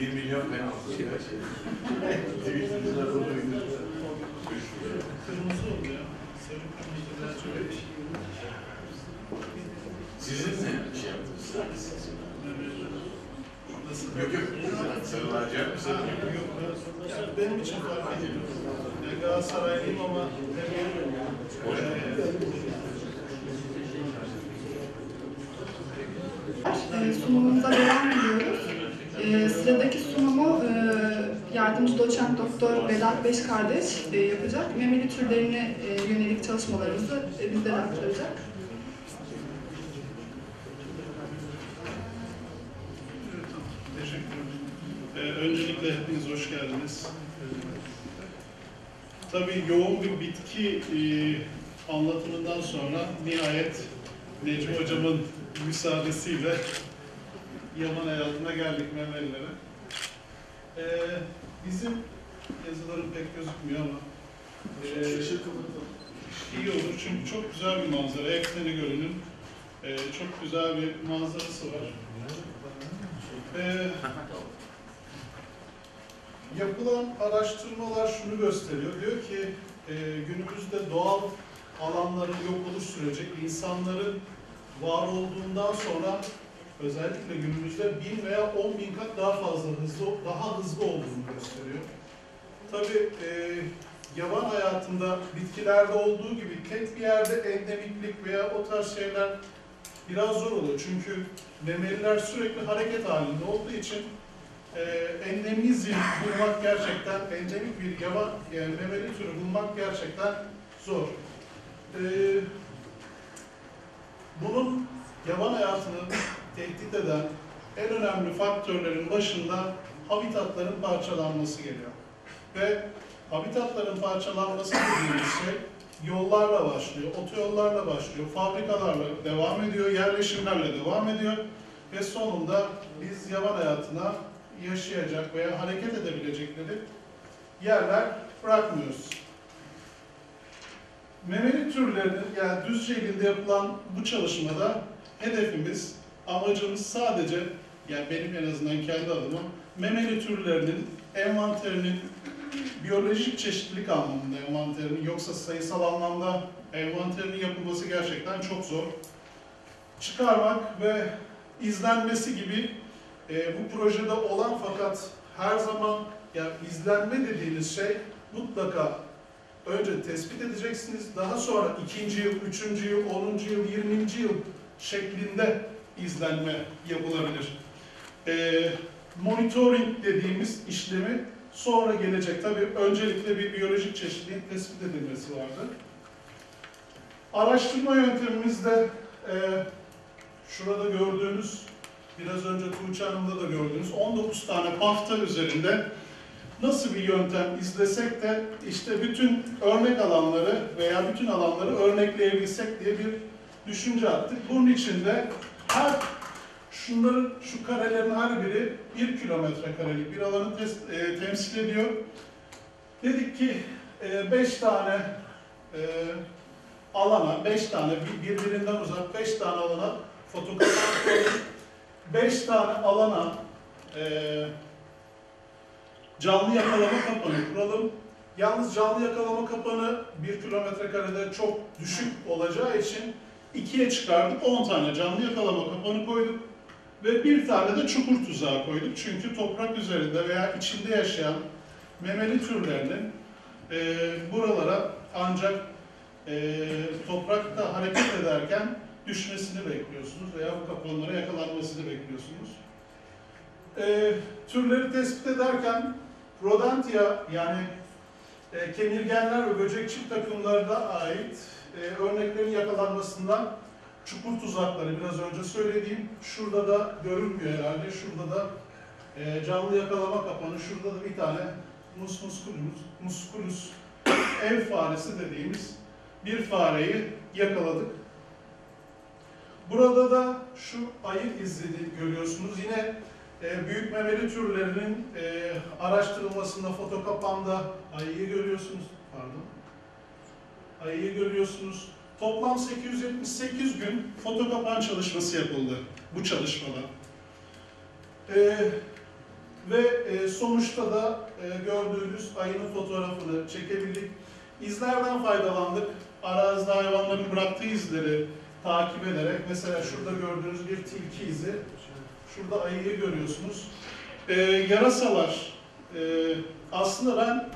1 milyon ne Sizin ne şey yaptınız? Yok yok. Sarılacak mı sarılacak mı? Yani benim için fark ediyor. Yani Galatasaraylıyım ama e, sunumumuza devam ediyoruz. E, sıradaki sunumu e, yardımcı doçent doktor Vedat Beş kardeş e, yapacak. Memeli türlerine e, yönelik çalışmalarımızı e, bizlere aktaracak. teşekkür ederim. Ee, öncelikle hepiniz hoş geldiniz. Tabii yoğun bir bitki e, anlatımından sonra nihayet Necmi Hocam'ın müsaadesiyle Yaman hayatına geldik memelilere. Ee, bizim yazılarım pek gözükmüyor ama e, iyi olur çünkü çok güzel bir manzara. Ekseni görünün. Ee, çok güzel bir manzarası var. Ee, yapılan araştırmalar şunu gösteriyor. Diyor ki e, günümüzde doğal alanların yok oluş süreci insanların var olduğundan sonra özellikle günümüzde bin veya on bin kat daha fazla hızlı, daha hızlı olduğunu gösteriyor. Tabii e, yaban hayatında bitkilerde olduğu gibi tek bir yerde endemiklik veya o tarz şeyler biraz zor oluyor. Çünkü memeliler sürekli hareket halinde olduğu için e, endemizm bulmak gerçekten, endemik bir yaba, yani memeli türü bulmak gerçekten zor. E, bunun yaban hayatını tehdit eden en önemli faktörlerin başında habitatların parçalanması geliyor. Ve habitatların parçalanması dediğimiz şey yollarla başlıyor, otoyollarla başlıyor, fabrikalarla devam ediyor, yerleşimlerle devam ediyor ve sonunda biz yaban hayatına yaşayacak veya hareket edebilecekleri yerler bırakmıyoruz. Memeli türlerinin yani düzce ilinde yapılan bu çalışmada hedefimiz, amacımız sadece yani benim en azından kendi adıma memeli türlerinin envanterinin biyolojik çeşitlilik anlamında envanterinin yoksa sayısal anlamda envanterinin yapılması gerçekten çok zor. Çıkarmak ve izlenmesi gibi e, bu projede olan fakat her zaman yani izlenme dediğiniz şey mutlaka önce tespit edeceksiniz. Daha sonra ikinci yıl, üçüncü yıl, onuncu yıl, yirminci yıl şeklinde izlenme yapılabilir. E, monitoring dediğimiz işlemi sonra gelecek. Tabii öncelikle bir biyolojik çeşitliliğin tespit edilmesi vardı. Araştırma yöntemimizde e, şurada gördüğünüz, biraz önce Tuğçe Hanım'da da gördüğünüz 19 tane pafta üzerinde nasıl bir yöntem izlesek de işte bütün örnek alanları veya bütün alanları örnekleyebilsek diye bir düşünce attık. Bunun için de her şunların, şu karelerin her biri bir kilometre karelik bir alanı tes- e, temsil ediyor. Dedik ki e, beş tane e, alana, beş tane bir- birbirinden uzak beş tane alana fotoğraf. Beş tane alana e, canlı yakalama kapanı kuralım. Yalnız canlı yakalama kapanı bir kilometre karede çok düşük olacağı için ikiye çıkardık. 10 tane canlı yakalama kapanı koyduk. Ve bir tane de çukur tuzağı koyduk. Çünkü toprak üzerinde veya içinde yaşayan memeli türlerinin e, buralara ancak e, toprakta hareket ederken düşmesini bekliyorsunuz veya bu kapanlara yakalanmasını bekliyorsunuz. E, türleri tespit ederken Rodentia yani e, kemirgenler ve böcekçi takımlarına ait e, örneklerin yakalanmasından çukur tuzakları biraz önce söylediğim şurada da görünmüyor herhalde. Şurada da e, canlı yakalama kapanı. Şurada da bir tane mus musculus, musculus ev faresi dediğimiz bir fareyi yakaladık. Burada da şu ayı izledi görüyorsunuz. Yine e, büyük memeli türlerinin e, araştırılmasında fotokapanda ayıyı görüyorsunuz. Pardon. Ayıyı görüyorsunuz. Toplam 878 gün fotokapan çalışması yapıldı bu çalışmada. Ee, ve e, sonuçta da e, gördüğünüz ayının fotoğrafını çekebildik. İzlerden faydalandık. Arazide hayvanların bıraktığı izleri takip ederek, mesela şurada gördüğünüz bir tilki izi, şurada ayıyı görüyorsunuz. Ee, yarasalar, e, aslında ben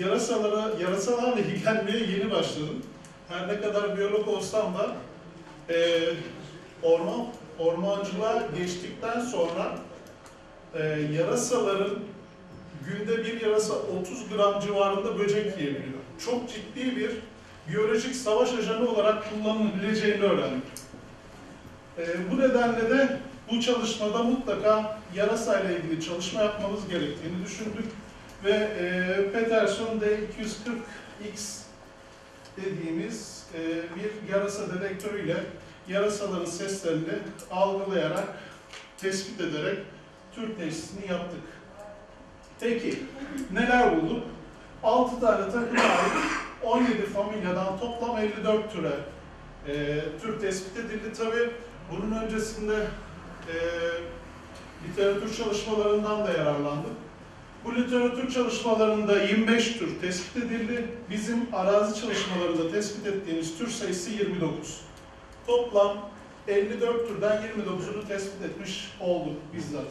yarasalara, yarasalarla ilgilenmeye yeni başladım her ne kadar biyolog olsam da e, orman ormancılığa geçtikten sonra e, yarasaların günde bir yarasa 30 gram civarında böcek yiyebiliyor. Çok ciddi bir biyolojik savaş ajanı olarak kullanılabileceğini öğrendik. E, bu nedenle de bu çalışmada mutlaka yarasayla ilgili çalışma yapmamız gerektiğini düşündük ve e, Peterson D240X dediğimiz e, bir yarasa dedektörüyle yarasaların seslerini algılayarak, tespit ederek tür teşhisini yaptık. Peki, neler bulduk? 6 tane takıma ait 17 familyadan toplam 54 türe e, tür tespit edildi. Tabi bunun öncesinde e, literatür çalışmalarından da yararlandık. Bu literatür çalışmalarında 25 tür tespit edildi. Bizim arazi çalışmalarında tespit ettiğimiz tür sayısı 29. Toplam 54 türden 29'unu tespit etmiş olduk bizzat.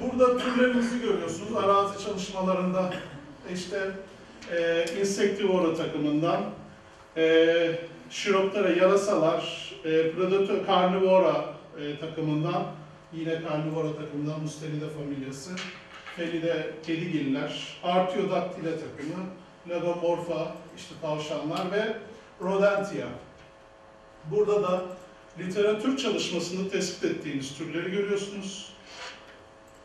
Burada türlerimizi görüyorsunuz arazi çalışmalarında işte e, Insectivora takımından e, Chiroptera yarasalar, e, Predator Carnivora e, takımından Yine karnivora takımından Mustelide familyası. Felide kedigiller, Artiodactyla takımı, Lagomorpha, işte tavşanlar ve Rodentia. Burada da literatür çalışmasında tespit ettiğimiz türleri görüyorsunuz.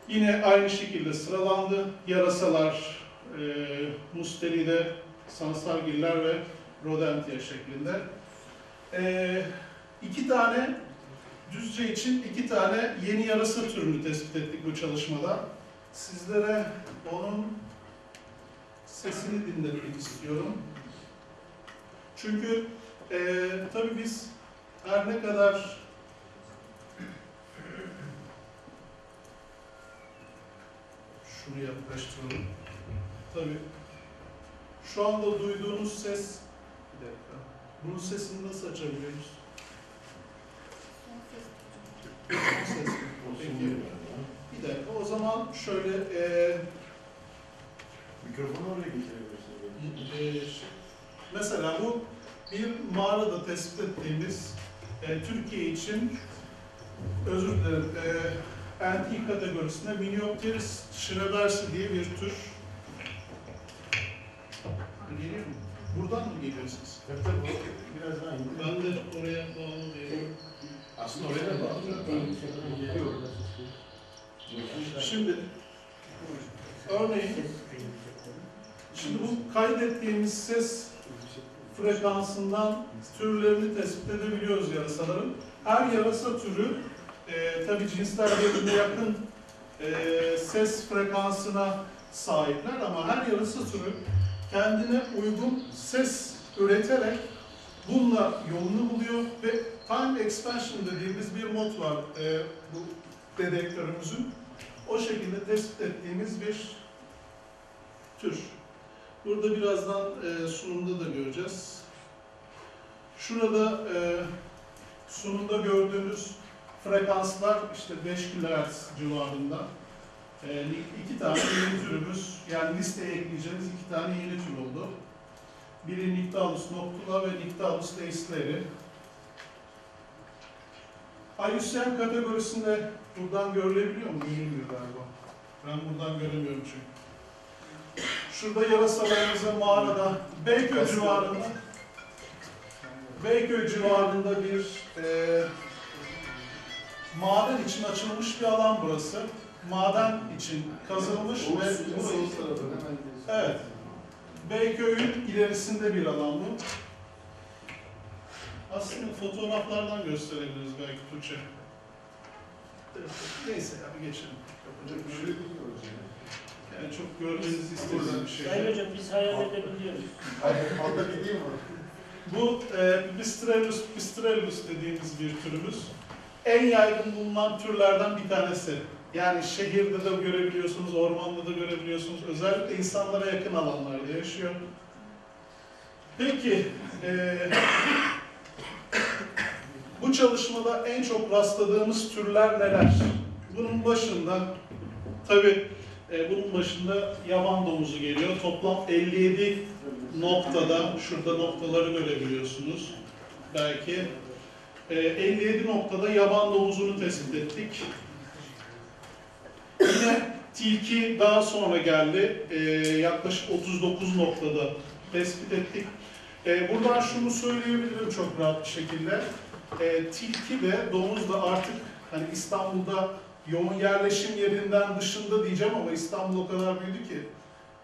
Yine aynı şekilde sıralandı. Yarasalar, e, Mustelide, Sansargiller ve Rodentia şeklinde. E, iki tane Düzce için iki tane yeni yarasa türünü tespit ettik bu çalışmada. Sizlere onun sesini dinletmek istiyorum. Çünkü eee tabii biz her ne kadar şunu yaklaştıralım. Tabii şu anda duyduğunuz ses bir dakika. Bunun sesini nasıl açabiliyoruz? Ses. Peki. Bir dakika. O zaman şöyle eee Mikrofonu oraya getirebilirsin. ee, Mesela bu bir mağarada tespit ettiğimiz e, Türkiye için özür dilerim e, antik kategorisinde Miniopteris schrebersi diye bir tür. Buradan mı geliyorsunuz? Tabii tabii biraz daha indi. Ben de oraya bağlı değilim. Aslında oraya da bağlı. Şimdi örneğin Şimdi bu kaydettiğimiz ses frekansından türlerini tespit edebiliyoruz yarasaların. Her yarasa türü e, tabi cinsler birbirine yakın e, ses frekansına sahipler ama her yarasa türü kendine uygun ses üreterek bununla yolunu buluyor ve time expansion dediğimiz bir mod var e, bu dedektörümüzün. O şekilde tespit ettiğimiz bir tür. Burada birazdan e, sunumda da göreceğiz. Şurada e, sunumda gördüğünüz frekanslar işte 5 kHz civarında. E, iki tane yeni türümüz, yani listeye ekleyeceğimiz iki tane yeni tür oldu. Biri Nyctalus noctula ve Nyctalus leisleri. IUCN kategorisinde buradan görülebiliyor mu? Görünmüyor galiba. Ben buradan göremiyorum çünkü. Şurada yarasalarımızı mağarada, Beyköy civarında, Beyköy civarında bir e, maden için açılmış bir alan burası. Maden için kazılmış ve burayı, evet, Beyköy'ün ilerisinde bir alan bu. Aslında fotoğraflardan gösterebiliriz belki Tuğçe. Neyse ya geçelim. Yapacak bir şey yok. Yani çok görmenizi istediğim bir şey. Sayın Hocam biz hayal edebiliyoruz. Altta gideyim mi? Bu e, Bistrellus bistrellus dediğimiz bir türümüz. En yaygın bulunan türlerden bir tanesi. Yani şehirde de görebiliyorsunuz, ormanda da görebiliyorsunuz. Özellikle insanlara yakın alanlarda yaşıyor. Peki, e, bu çalışmada en çok rastladığımız türler neler? Bunun başında, tabii e, bunun başında yaban domuzu geliyor. Toplam 57 noktada, şurada noktaları görebiliyorsunuz belki. E, 57 noktada yaban domuzunu tespit ettik. Tilki daha sonra geldi. E, yaklaşık 39 noktada tespit ettik. E, buradan şunu söyleyebilirim çok rahat bir şekilde. E, tilki de domuz da artık hani İstanbul'da yoğun yerleşim yerinden dışında diyeceğim ama İstanbul o kadar büyüdü ki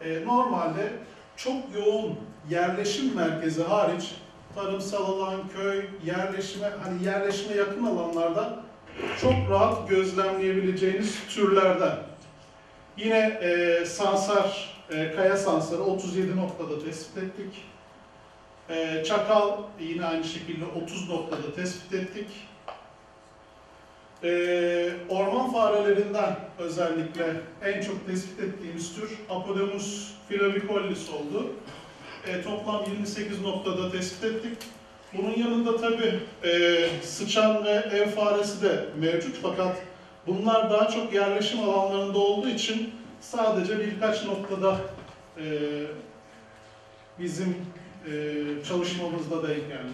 e, normalde çok yoğun yerleşim merkezi hariç tarımsal alan, köy, yerleşime hani yerleşime yakın alanlarda çok rahat gözlemleyebileceğiniz türlerden. Yine e, sansar, e, kaya sansarı 37 noktada tespit ettik. E, çakal yine aynı şekilde 30 noktada tespit ettik. E, orman farelerinden özellikle en çok tespit ettiğimiz tür Apodemus filovicollis oldu. E, toplam 28 noktada tespit ettik. Bunun yanında tabi e, sıçan ve ev faresi de mevcut fakat bunlar daha çok yerleşim alanlarında olduğu için sadece birkaç noktada e, bizim e, çalışmamızda denk geldi.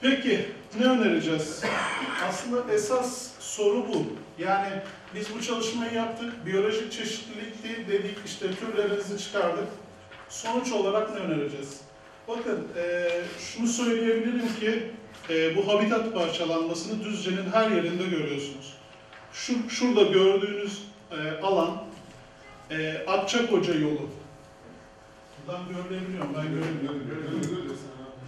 Peki ne önereceğiz? Aslında esas soru bu. Yani biz bu çalışmayı yaptık, biyolojik çeşitlilik dedik, işte türlerinizi çıkardık. Sonuç olarak ne önereceğiz? Bakın eee, şunu söyleyebilirim ki eee, bu habitat parçalanmasını Düzce'nin her yerinde görüyorsunuz. Şu, şurada gördüğünüz eee, alan eee Akçakoca yolu. Buradan görülebiliyor mu? Ben göremiyorum.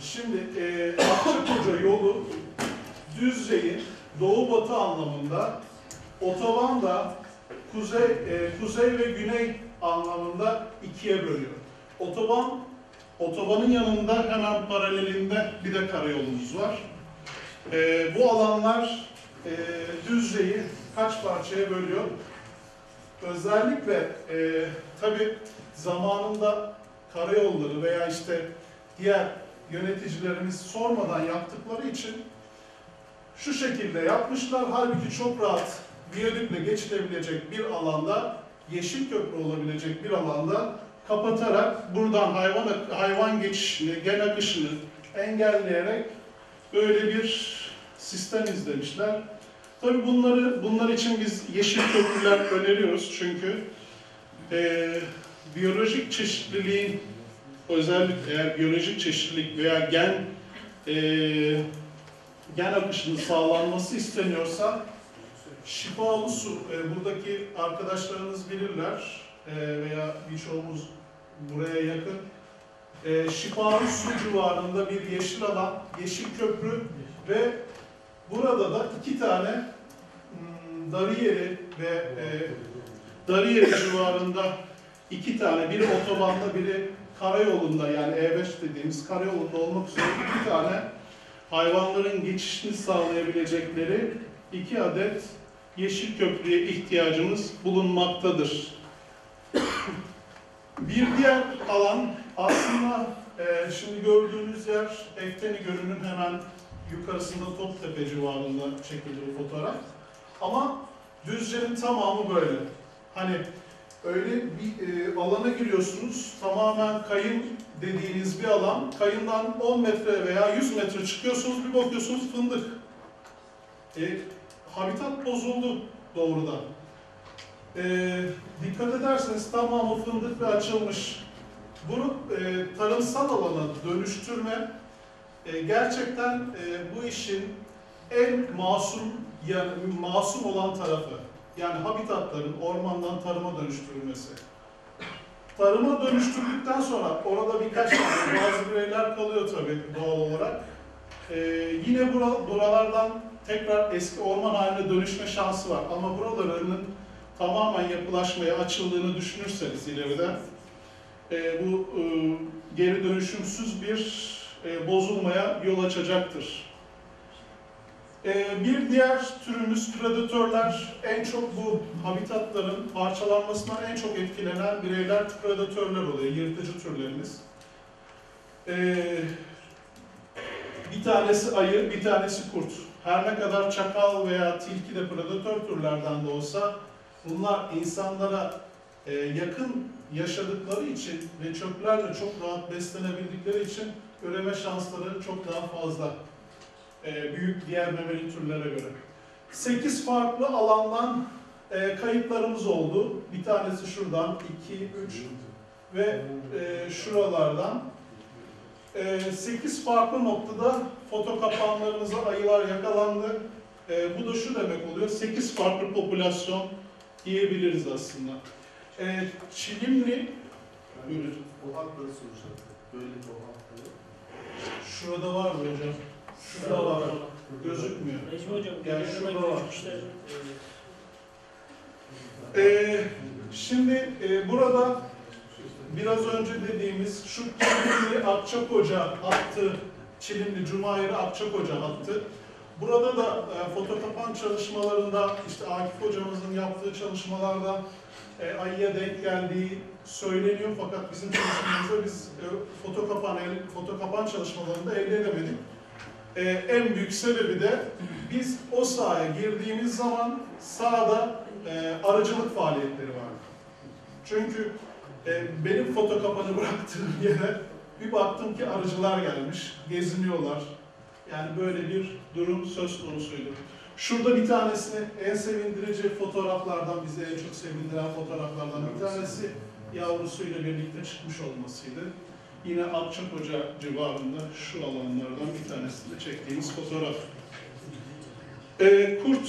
Şimdi eee Akçakoca yolu Düzce'yi doğu batı anlamında, otoban da kuzey, e, kuzey ve güney anlamında ikiye bölüyor. Otoban, otobanın yanında hemen paralelinde bir de karayolumuz var. E, bu alanlar e, Düzce'yi kaç parçaya bölüyor? Özellikle e, tabi zamanında karayolları veya işte diğer yöneticilerimiz sormadan yaptıkları için şu şekilde yapmışlar. Halbuki çok rahat viyadükle geçilebilecek bir alanda, yeşil köprü olabilecek bir alanda kapatarak buradan hayvan hayvan geçişini, gen akışını engelleyerek böyle bir sistem izlemişler. Tabii bunları bunlar için biz yeşil köprüler öneriyoruz çünkü eee, biyolojik çeşitliliğin özellikle eğer biyolojik çeşitlilik veya gen eee gen akışının sağlanması isteniyorsa şifalı su, e, buradaki arkadaşlarınız bilirler e, veya birçoğumuz buraya yakın. E, şifalı su civarında bir yeşil alan, yeşil köprü ve burada da iki tane hmm, Darıyeri ve e, Darıyeri civarında iki tane, biri otobanda, biri karayolunda yani E5 dediğimiz karayolunda olmak üzere iki tane hayvanların geçişini sağlayabilecekleri iki adet yeşil köprüye ihtiyacımız bulunmaktadır. Bir diğer alan aslında e, şimdi gördüğünüz yer Efteni Gölü'nün hemen yukarısında Toptepe civarında çekildi bu fotoğraf. Ama Düzce'nin tamamı böyle. Hani öyle bir e, alana giriyorsunuz, tamamen kayın dediğiniz bir alan, kayından 10 metre veya 100 metre çıkıyorsunuz, bir bakıyorsunuz fındık. E, habitat bozuldu doğrudan. E, dikkat ederseniz tamamı fındık ve açılmış. Bunu e, tarımsal alana dönüştürme e, gerçekten e, bu işin en masum yani masum olan tarafı. Yani habitatların ormandan tarıma dönüştürülmesi. Tarıma dönüştürdükten sonra orada birkaç tane bazı bireyler kalıyor tabii doğal olarak. Ee, yine bura, buralardan tekrar eski orman haline dönüşme şansı var. Ama buralarının tamamen yapılaşmaya açıldığını düşünürseniz ileride e, bu e, geri dönüşümsüz bir e, bozulmaya yol açacaktır. E, bir diğer türümüz predatörler. En çok bu habitatların parçalanmasından en çok etkilenen bireyler predatörler oluyor, yırtıcı türlerimiz. E, bir tanesi ayı, bir tanesi kurt. Her ne kadar çakal veya tilki de predatör türlerden de olsa bunlar insanlara e, yakın yaşadıkları için ve çöplerle çok rahat beslenebildikleri için üreme şansları çok daha fazla e, büyük diğer memeli türlere göre. 8 farklı alandan e, kayıtlarımız oldu. Bir tanesi şuradan, 2, 3 ve e, şuralardan. 8 farklı noktada foto kapanlarımıza ayılar yakalandı. E, bu da şu demek oluyor, 8 farklı popülasyon diyebiliriz aslında. E, Çilimli, buyurun. O hakları soracaktı. Böyle bir o hakları. Şurada var mı hocam? Şurada var. Gözükmüyor. Necmi Hocam, Yani şurada var. Ee, şimdi e, burada biraz önce dediğimiz şu Çilimli Akçakoca hattı, Çilimli Cumayırı Akçakoca hattı. Burada da e, fotokapan çalışmalarında işte Akif hocamızın yaptığı çalışmalarda e, ayıya denk geldiği söyleniyor fakat bizim çalışmamızda biz e, fotokapan, el, fotokapan çalışmalarında elde edemedik. E, en büyük sebebi de biz o sahaya girdiğimiz zaman sahada e, arıcılık faaliyetleri vardı. Çünkü e, benim fotokapanı bıraktığım yere bir baktım ki arıcılar gelmiş, geziniyorlar. Yani böyle bir durum söz konusuydu. Şurada bir tanesini en sevindirici fotoğraflardan, bizi en çok sevindiren fotoğraflardan bir tanesi yavrusuyla birlikte çıkmış olmasıydı. Yine Akçakoca civarında şu alanlardan bir tanesinde çektiğimiz fotoğraf. Ee, kurt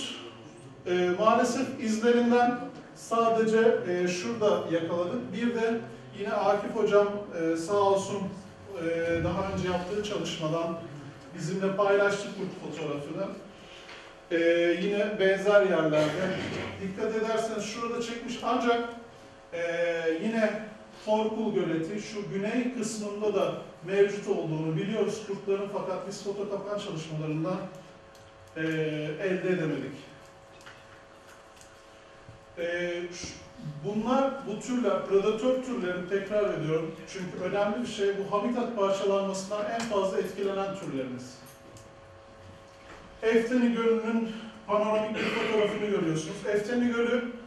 e, maalesef izlerinden sadece e, şurada yakaladık. Bir de yine Akif Hocam e, sağ olsun e, daha önce yaptığı çalışmadan bizimle paylaştı kurt fotoğrafını. E, yine benzer yerlerde. Dikkat ederseniz şurada çekmiş ancak e, yine Torkul Göleti şu güney kısmında da mevcut olduğunu biliyoruz kurtların fakat biz fotokapan çalışmalarından e, elde edemedik. E, ş- bunlar, bu türler, predatör türlerin tekrar ediyorum çünkü önemli bir şey bu habitat parçalanmasından en fazla etkilenen türlerimiz. Efteni Gölü'nün panoramik bir fotoğrafını görüyorsunuz. Efteni Gölü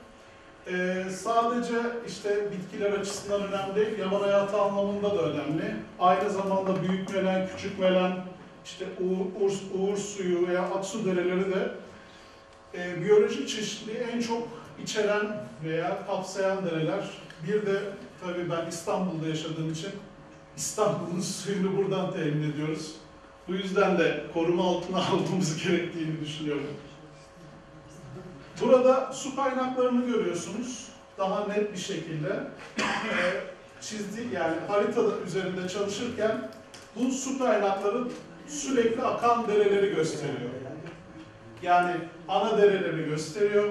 ee, sadece işte bitkiler açısından önemli yaban hayatı anlamında da önemli. Aynı zamanda büyük melen, küçük melen, işte uğur, uğur, uğur suyu veya aksu dereleri de e, biyolojik çeşitliliği en çok içeren veya kapsayan dereler. Bir de tabii ben İstanbul'da yaşadığım için İstanbul'un suyunu buradan temin ediyoruz. Bu yüzden de koruma altına almamız gerektiğini düşünüyorum. Burada su kaynaklarını görüyorsunuz. Daha net bir şekilde e, çizdi yani haritada üzerinde çalışırken bu su kaynakları sürekli akan dereleri gösteriyor. Yani ana dereleri gösteriyor.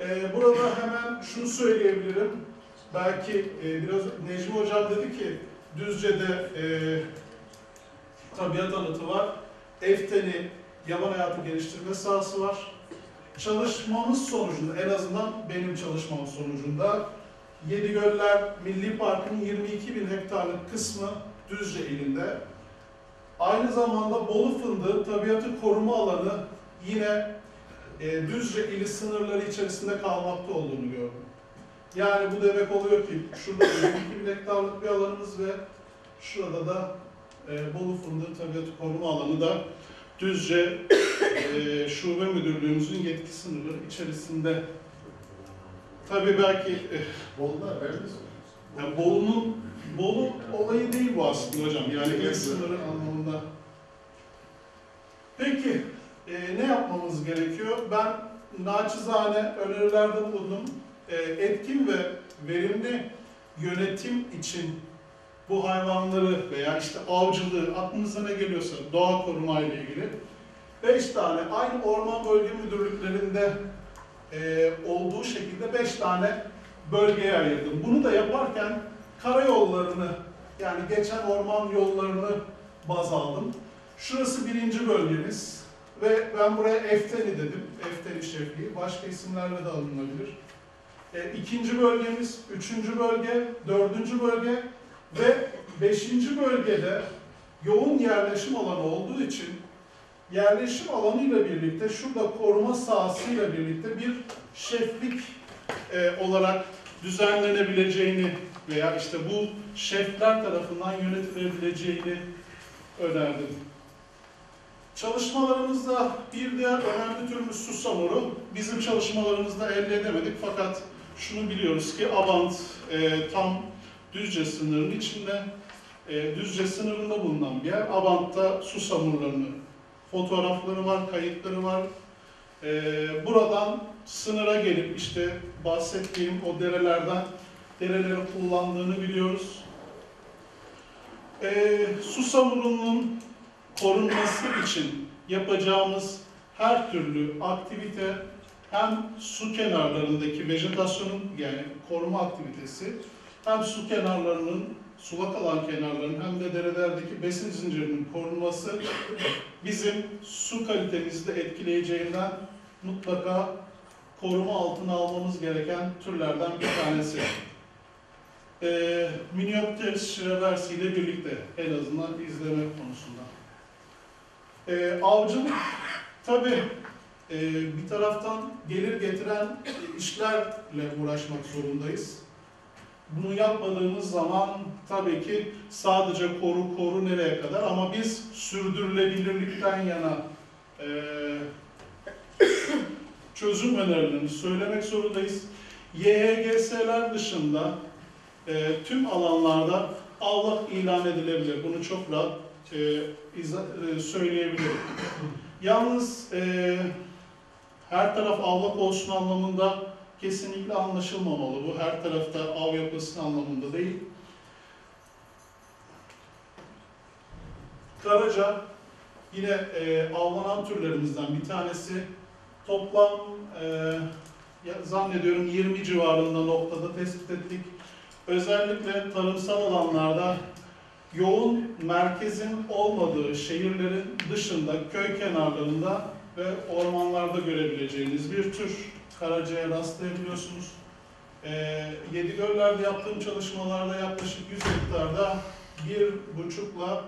E, burada hemen şunu söyleyebilirim. Belki e, biraz Necmi Hocam dedi ki Düzce'de e, tabiat anıtı var. Efteni yaban hayatı geliştirme sahası var çalışmamız sonucunda, en azından benim çalışmam sonucunda Yedigöller Milli Parkı'nın 22 bin hektarlık kısmı Düzce ilinde. Aynı zamanda Bolu Fındığı Tabiatı Koruma Alanı yine e, Düzce ili sınırları içerisinde kalmakta olduğunu gördüm. Yani bu demek oluyor ki şurada 22 bin hektarlık bir alanımız ve şurada da e, Bolu Fındığı Tabiatı Koruma Alanı da Düzce e, Şube Müdürlüğümüzün yetki sınırları içerisinde. Tabii belki e, Bolu'da verdiniz mi? yani Bolu'nun Bolu olayı değil bu aslında hocam. Yani il sınırı anlamında. Peki e, ne yapmamız gerekiyor? Ben naçizane önerilerde bulundum. E, etkin ve verimli yönetim için bu hayvanları veya işte avcılığı aklınıza ne geliyorsa doğa koruma ile ilgili beş tane aynı orman bölge müdürlüklerinde e, olduğu şekilde beş tane bölgeye ayırdım. Bunu da yaparken karayollarını yani geçen orman yollarını baz aldım. Şurası birinci bölgemiz ve ben buraya Efteni dedim. Efteni şefliği. Başka isimlerle de alınabilir. E, ikinci bölgemiz, üçüncü bölge, dördüncü bölge ve beşinci bölgede yoğun yerleşim alanı olduğu için yerleşim alanıyla birlikte şurada koruma sahasıyla birlikte bir şeflik e, olarak düzenlenebileceğini veya işte bu şefler tarafından yönetilebileceğini önerdim. Çalışmalarımızda bir diğer önemli türümüz susamuru. Bizim çalışmalarımızda elde edemedik fakat şunu biliyoruz ki Abant e, tam Düzce sınırının içinde, e, Düzce sınırında bulunan bir yer. Abant'ta susamurlarını fotoğrafları var, kayıtları var. E, buradan sınıra gelip işte bahsettiğim o derelerden derelerin kullandığını biliyoruz. E, susamurunun korunması için yapacağımız her türlü aktivite hem su kenarlarındaki vejetasyonun yani koruma aktivitesi hem su kenarlarının, sulak alan kenarlarının hem de derelerdeki besin zincirinin korunması bizim su kalitemizi de etkileyeceğinden mutlaka koruma altına almamız gereken türlerden bir tanesi. Ee, Miniopteris schreversi ile birlikte en azından izleme konusunda. Ee, avcılık tabi bir taraftan gelir getiren işlerle uğraşmak zorundayız. Bunu yapmadığımız zaman tabii ki sadece koru koru nereye kadar ama biz sürdürülebilirlikten yana eee çözüm önerilerini söylemek zorundayız. YHGS'ler dışında eee, tüm alanlarda avlak ilan edilebilir. Bunu çok rahat eee, iza- eee, söyleyebilirim. Yalnız eee, her taraf avlak olsun anlamında kesinlikle anlaşılmamalı. Bu her tarafta av yapılsın anlamında değil. Karaca yine e, avlanan türlerimizden bir tanesi. Toplam e, zannediyorum 20 civarında noktada tespit ettik. Özellikle tarımsal alanlarda yoğun merkezin olmadığı şehirlerin dışında, köy kenarlarında ve ormanlarda görebileceğiniz bir tür karacaya rastlayabiliyorsunuz. Ee, Yedigöller'de yaptığım çalışmalarda yaklaşık 100 hektarda bir buçukla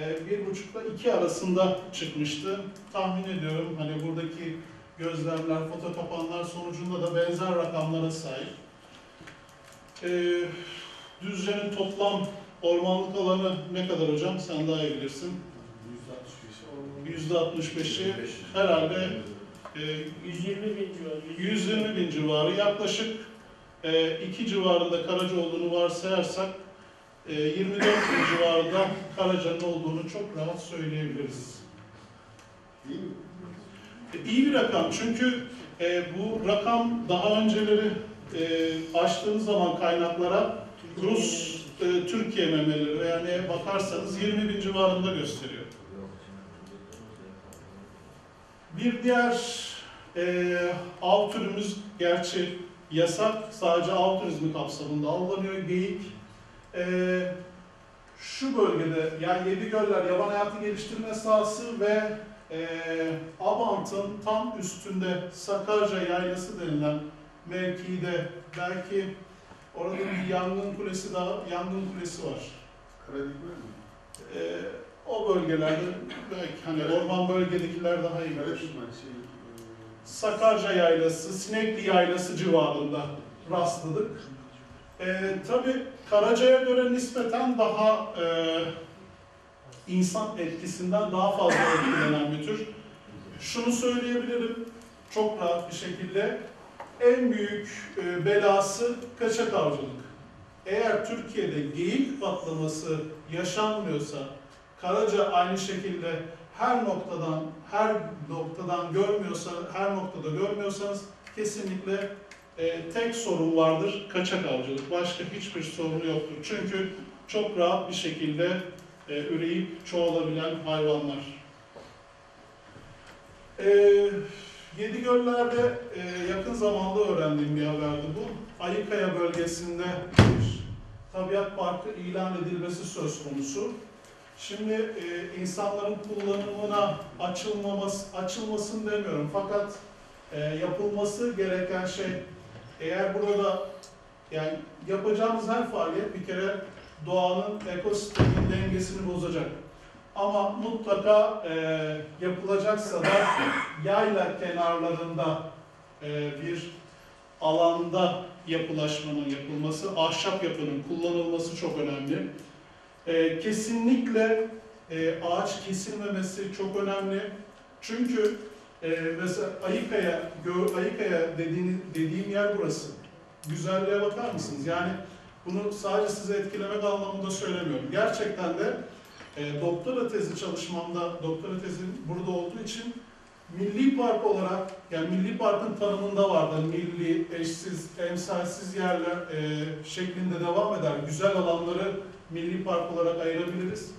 e, bir buçukla iki arasında çıkmıştı. Tahmin ediyorum hani buradaki gözlemler, foto kapanlar sonucunda da benzer rakamlara sahip. Ee, Düzce'nin toplam ormanlık alanı ne kadar hocam? Sen daha iyi bilirsin. %65'i herhalde e, 120 bin civarı. 120 bin civarı yaklaşık 2 civarında Karaca olduğunu varsayarsak e, 24 bin civarında Karaca'nın olduğunu çok rahat söyleyebiliriz. Değil mi? E, İyi bir rakam çünkü e, bu rakam daha önceleri e, açtığınız zaman kaynaklara Rus e, Türkiye memeleri neye bakarsanız 20 bin civarında gösteriyor. Bir diğer e, av türümüz gerçi yasak, sadece av turizmi kapsamında avlanıyor geyik. E, şu bölgede yani Yedigöller Yaban Hayatı Geliştirme Sahası ve e, Abant'ın tam üstünde Sakarca Yaylası denilen mevkide belki orada bir yangın kulesi daha yangın kulesi var. Karabük var mı? E, o bölgelerde belki hani orman bölgedekiler daha iyi bilir. Şey. e, Sakarca Yaylası, Sinekli Yaylası civarında rastladık. Ee, Tabi Karaca'ya göre nispeten daha e, insan etkisinden daha fazla etkilenen bir tür. Şunu söyleyebilirim çok rahat bir şekilde. En büyük e, belası kaçak avcılık. Eğer Türkiye'de geyik patlaması yaşanmıyorsa, Karaca aynı şekilde her noktadan her noktadan görmüyorsa her noktada görmüyorsanız kesinlikle e, tek sorun vardır kaçak avcılık. Başka hiçbir sorunu yoktur. Çünkü çok rahat bir şekilde e, üreyip çoğalabilen hayvanlar. E, Yedigöller'de e, yakın zamanda öğrendiğim bir haberdi bu. Ayıkaya bölgesinde bir tabiat parkı ilan edilmesi söz konusu. Şimdi e, insanların kullanımına açılmaması, açılmasın demiyorum fakat e, yapılması gereken şey eğer burada yani yapacağımız her faaliyet bir kere doğanın ekosistemin dengesini bozacak. Ama mutlaka e, yapılacaksa da yayla kenarlarında e, bir alanda yapılaşmanın yapılması, ahşap yapının kullanılması çok önemli. Ee, kesinlikle e, ağaç kesilmemesi çok önemli. Çünkü e, mesela Ayıkaya, Ayıkaya dediğin, dediğim yer burası. Güzelliğe bakar mısınız? Yani bunu sadece size etkilemek anlamında söylemiyorum. Gerçekten de e, doktora tezi çalışmamda, doktora tezim burada olduğu için milli park olarak, yani milli parkın tanımında vardır. Milli, eşsiz, emsalsiz yerler e, şeklinde devam eder. Güzel alanları milli park olarak ayırabiliriz.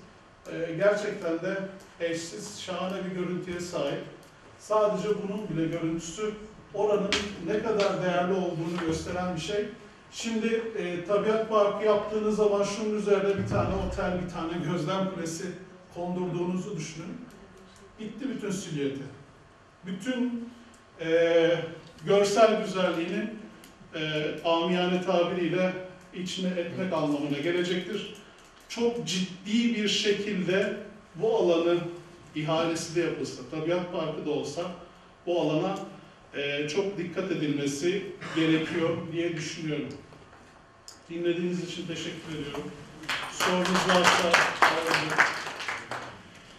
Ee, gerçekten de eşsiz, şahane bir görüntüye sahip. Sadece bunun bile görüntüsü oranın ne kadar değerli olduğunu gösteren bir şey. Şimdi e, tabiat parkı yaptığınız zaman şunun üzerine bir tane otel, bir tane gözlem kulesi kondurduğunuzu düşünün. Gitti bütün silüeti. Bütün e, görsel güzelliğinin e, amiyane tabiriyle içine etmek anlamına gelecektir. Çok ciddi bir şekilde bu alanın ihalesi de yapılsa, tabiat parkı da olsa bu alana e, çok dikkat edilmesi gerekiyor diye düşünüyorum. Dinlediğiniz için teşekkür ediyorum. Sorunuz varsa.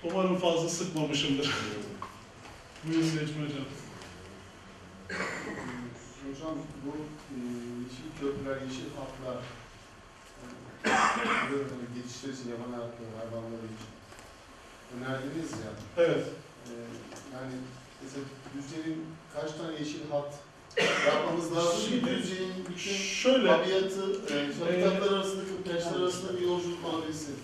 Umarım fazla sıkmamışımdır. Buyurun Necmi Hocam. Hocam bu e, yeşil köprüler, yeşil hatlar e, böyle geçişler için yaban hayatları, hayvanları için önerdiniz ya. Evet. e, yani mesela Düzce'nin kaç tane yeşil hat yapmamız lazım ki Düzce'nin bütün Şöyle, tabiatı, e, habitatlar arasında, kırklar arasında bir yolculuk alabilsin.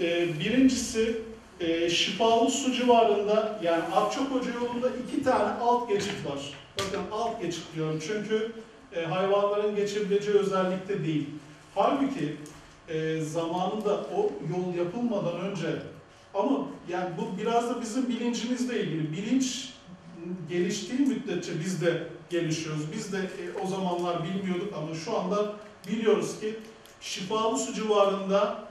e, birincisi e, Şifalı Su civarında yani Akçakoca yolunda iki tane alt geçit var. Bakın alt geçit diyorum çünkü e, hayvanların geçebileceği özellikte değil. Halbuki e, zamanında o yol yapılmadan önce ama yani bu biraz da bizim bilincimizle ilgili. Bilinç geliştiği müddetçe biz de gelişiyoruz. Biz de e, o zamanlar bilmiyorduk ama şu anda biliyoruz ki Şifalı Su civarında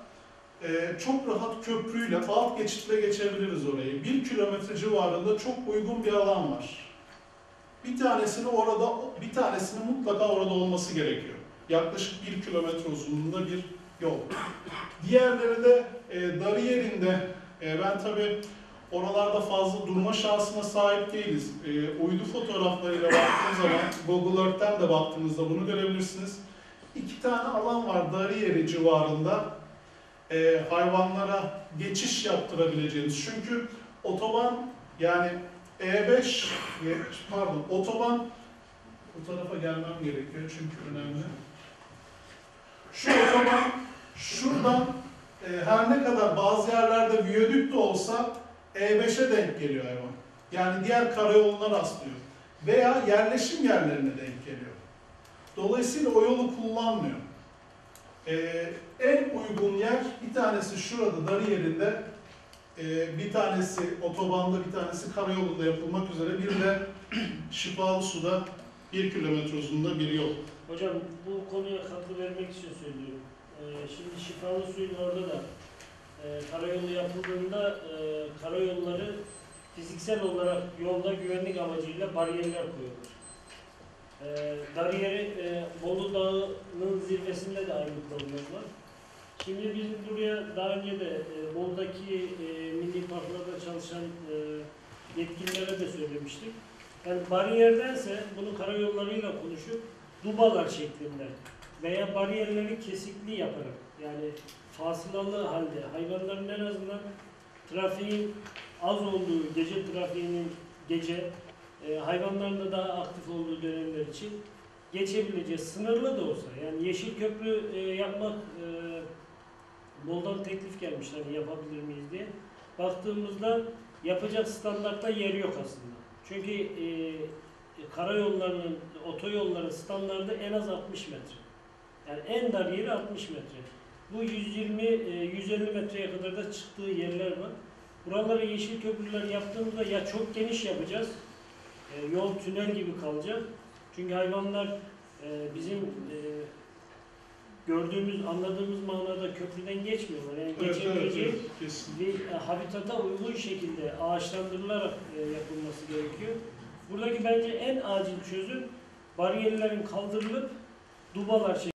e, çok rahat köprüyle, alt geçitle geçebiliriz orayı. Bir kilometre civarında çok uygun bir alan var. Bir tanesini orada, bir tanesinin mutlaka orada olması gerekiyor. Yaklaşık bir kilometre uzunluğunda bir yol. Diğerleri de e, darı yerinde. E, ben tabi oralarda fazla durma şansına sahip değiliz. E, uydu fotoğraflarıyla baktığınız zaman, Google Earth'ten de baktığınızda bunu görebilirsiniz. İki tane alan var darı yeri civarında e, hayvanlara geçiş yaptırabileceğiniz. Çünkü otoban yani E5 e, pardon otoban bu tarafa gelmem gerekiyor çünkü önemli. Şu otoban şuradan e, her ne kadar bazı yerlerde viyadük de olsa E5'e denk geliyor hayvan. Yani diğer karayoluna rastlıyor. Veya yerleşim yerlerine denk geliyor. Dolayısıyla o yolu kullanmıyor. Ee, en uygun yer bir tanesi şurada darı yerinde, ee, bir tanesi otobanda, bir tanesi karayolunda yapılmak üzere, bir de şifalı suda bir kilometre uzunluğunda bir yol. Hocam bu konuya katkı vermek için söylüyorum. Ee, şimdi şifalı suyun orada da e, karayolu yapıldığında e, karayolları fiziksel olarak yolda güvenlik amacıyla bariyerler koyulur. E, bariyeri e, Bolu Dağı'nın zirvesinde de aynı problem var. Şimdi biz buraya daha önce de e, Bolu'daki e, milli parklarda çalışan e, yetkililere de söylemiştik. Yani bariyerdense bunu karayollarıyla konuşup dubalar şeklinde veya bariyerleri kesikli yaparak yani fasılalı halde hayvanların en azından trafiğin az olduğu gece trafiğinin gece e, hayvanların da daha aktif olduğu dönemler için geçebileceği sınırlı da olsa yani yeşil köprü e, yapmak e, Boldan teklif gelmiş hani yapabilir miyiz diye. Baktığımızda yapacak standartta yer yok aslında. Çünkü e, karayollarının, otoyolların standardı en az 60 metre. Yani en dar yeri 60 metre. Bu 120 e, 150 metreye kadar da çıktığı yerler var. Buralara yeşil köprüler yaptığımızda ya çok geniş yapacağız, e, yol tünel gibi kalacak. Çünkü hayvanlar e, bizim e, gördüğümüz, anladığımız manada köprüden geçmiyorlar. Yani Evet, bir e, habitata uygun şekilde ağaçlandırılarak e, yapılması gerekiyor. Buradaki bence en acil çözüm bariyerlerin kaldırılıp dubalar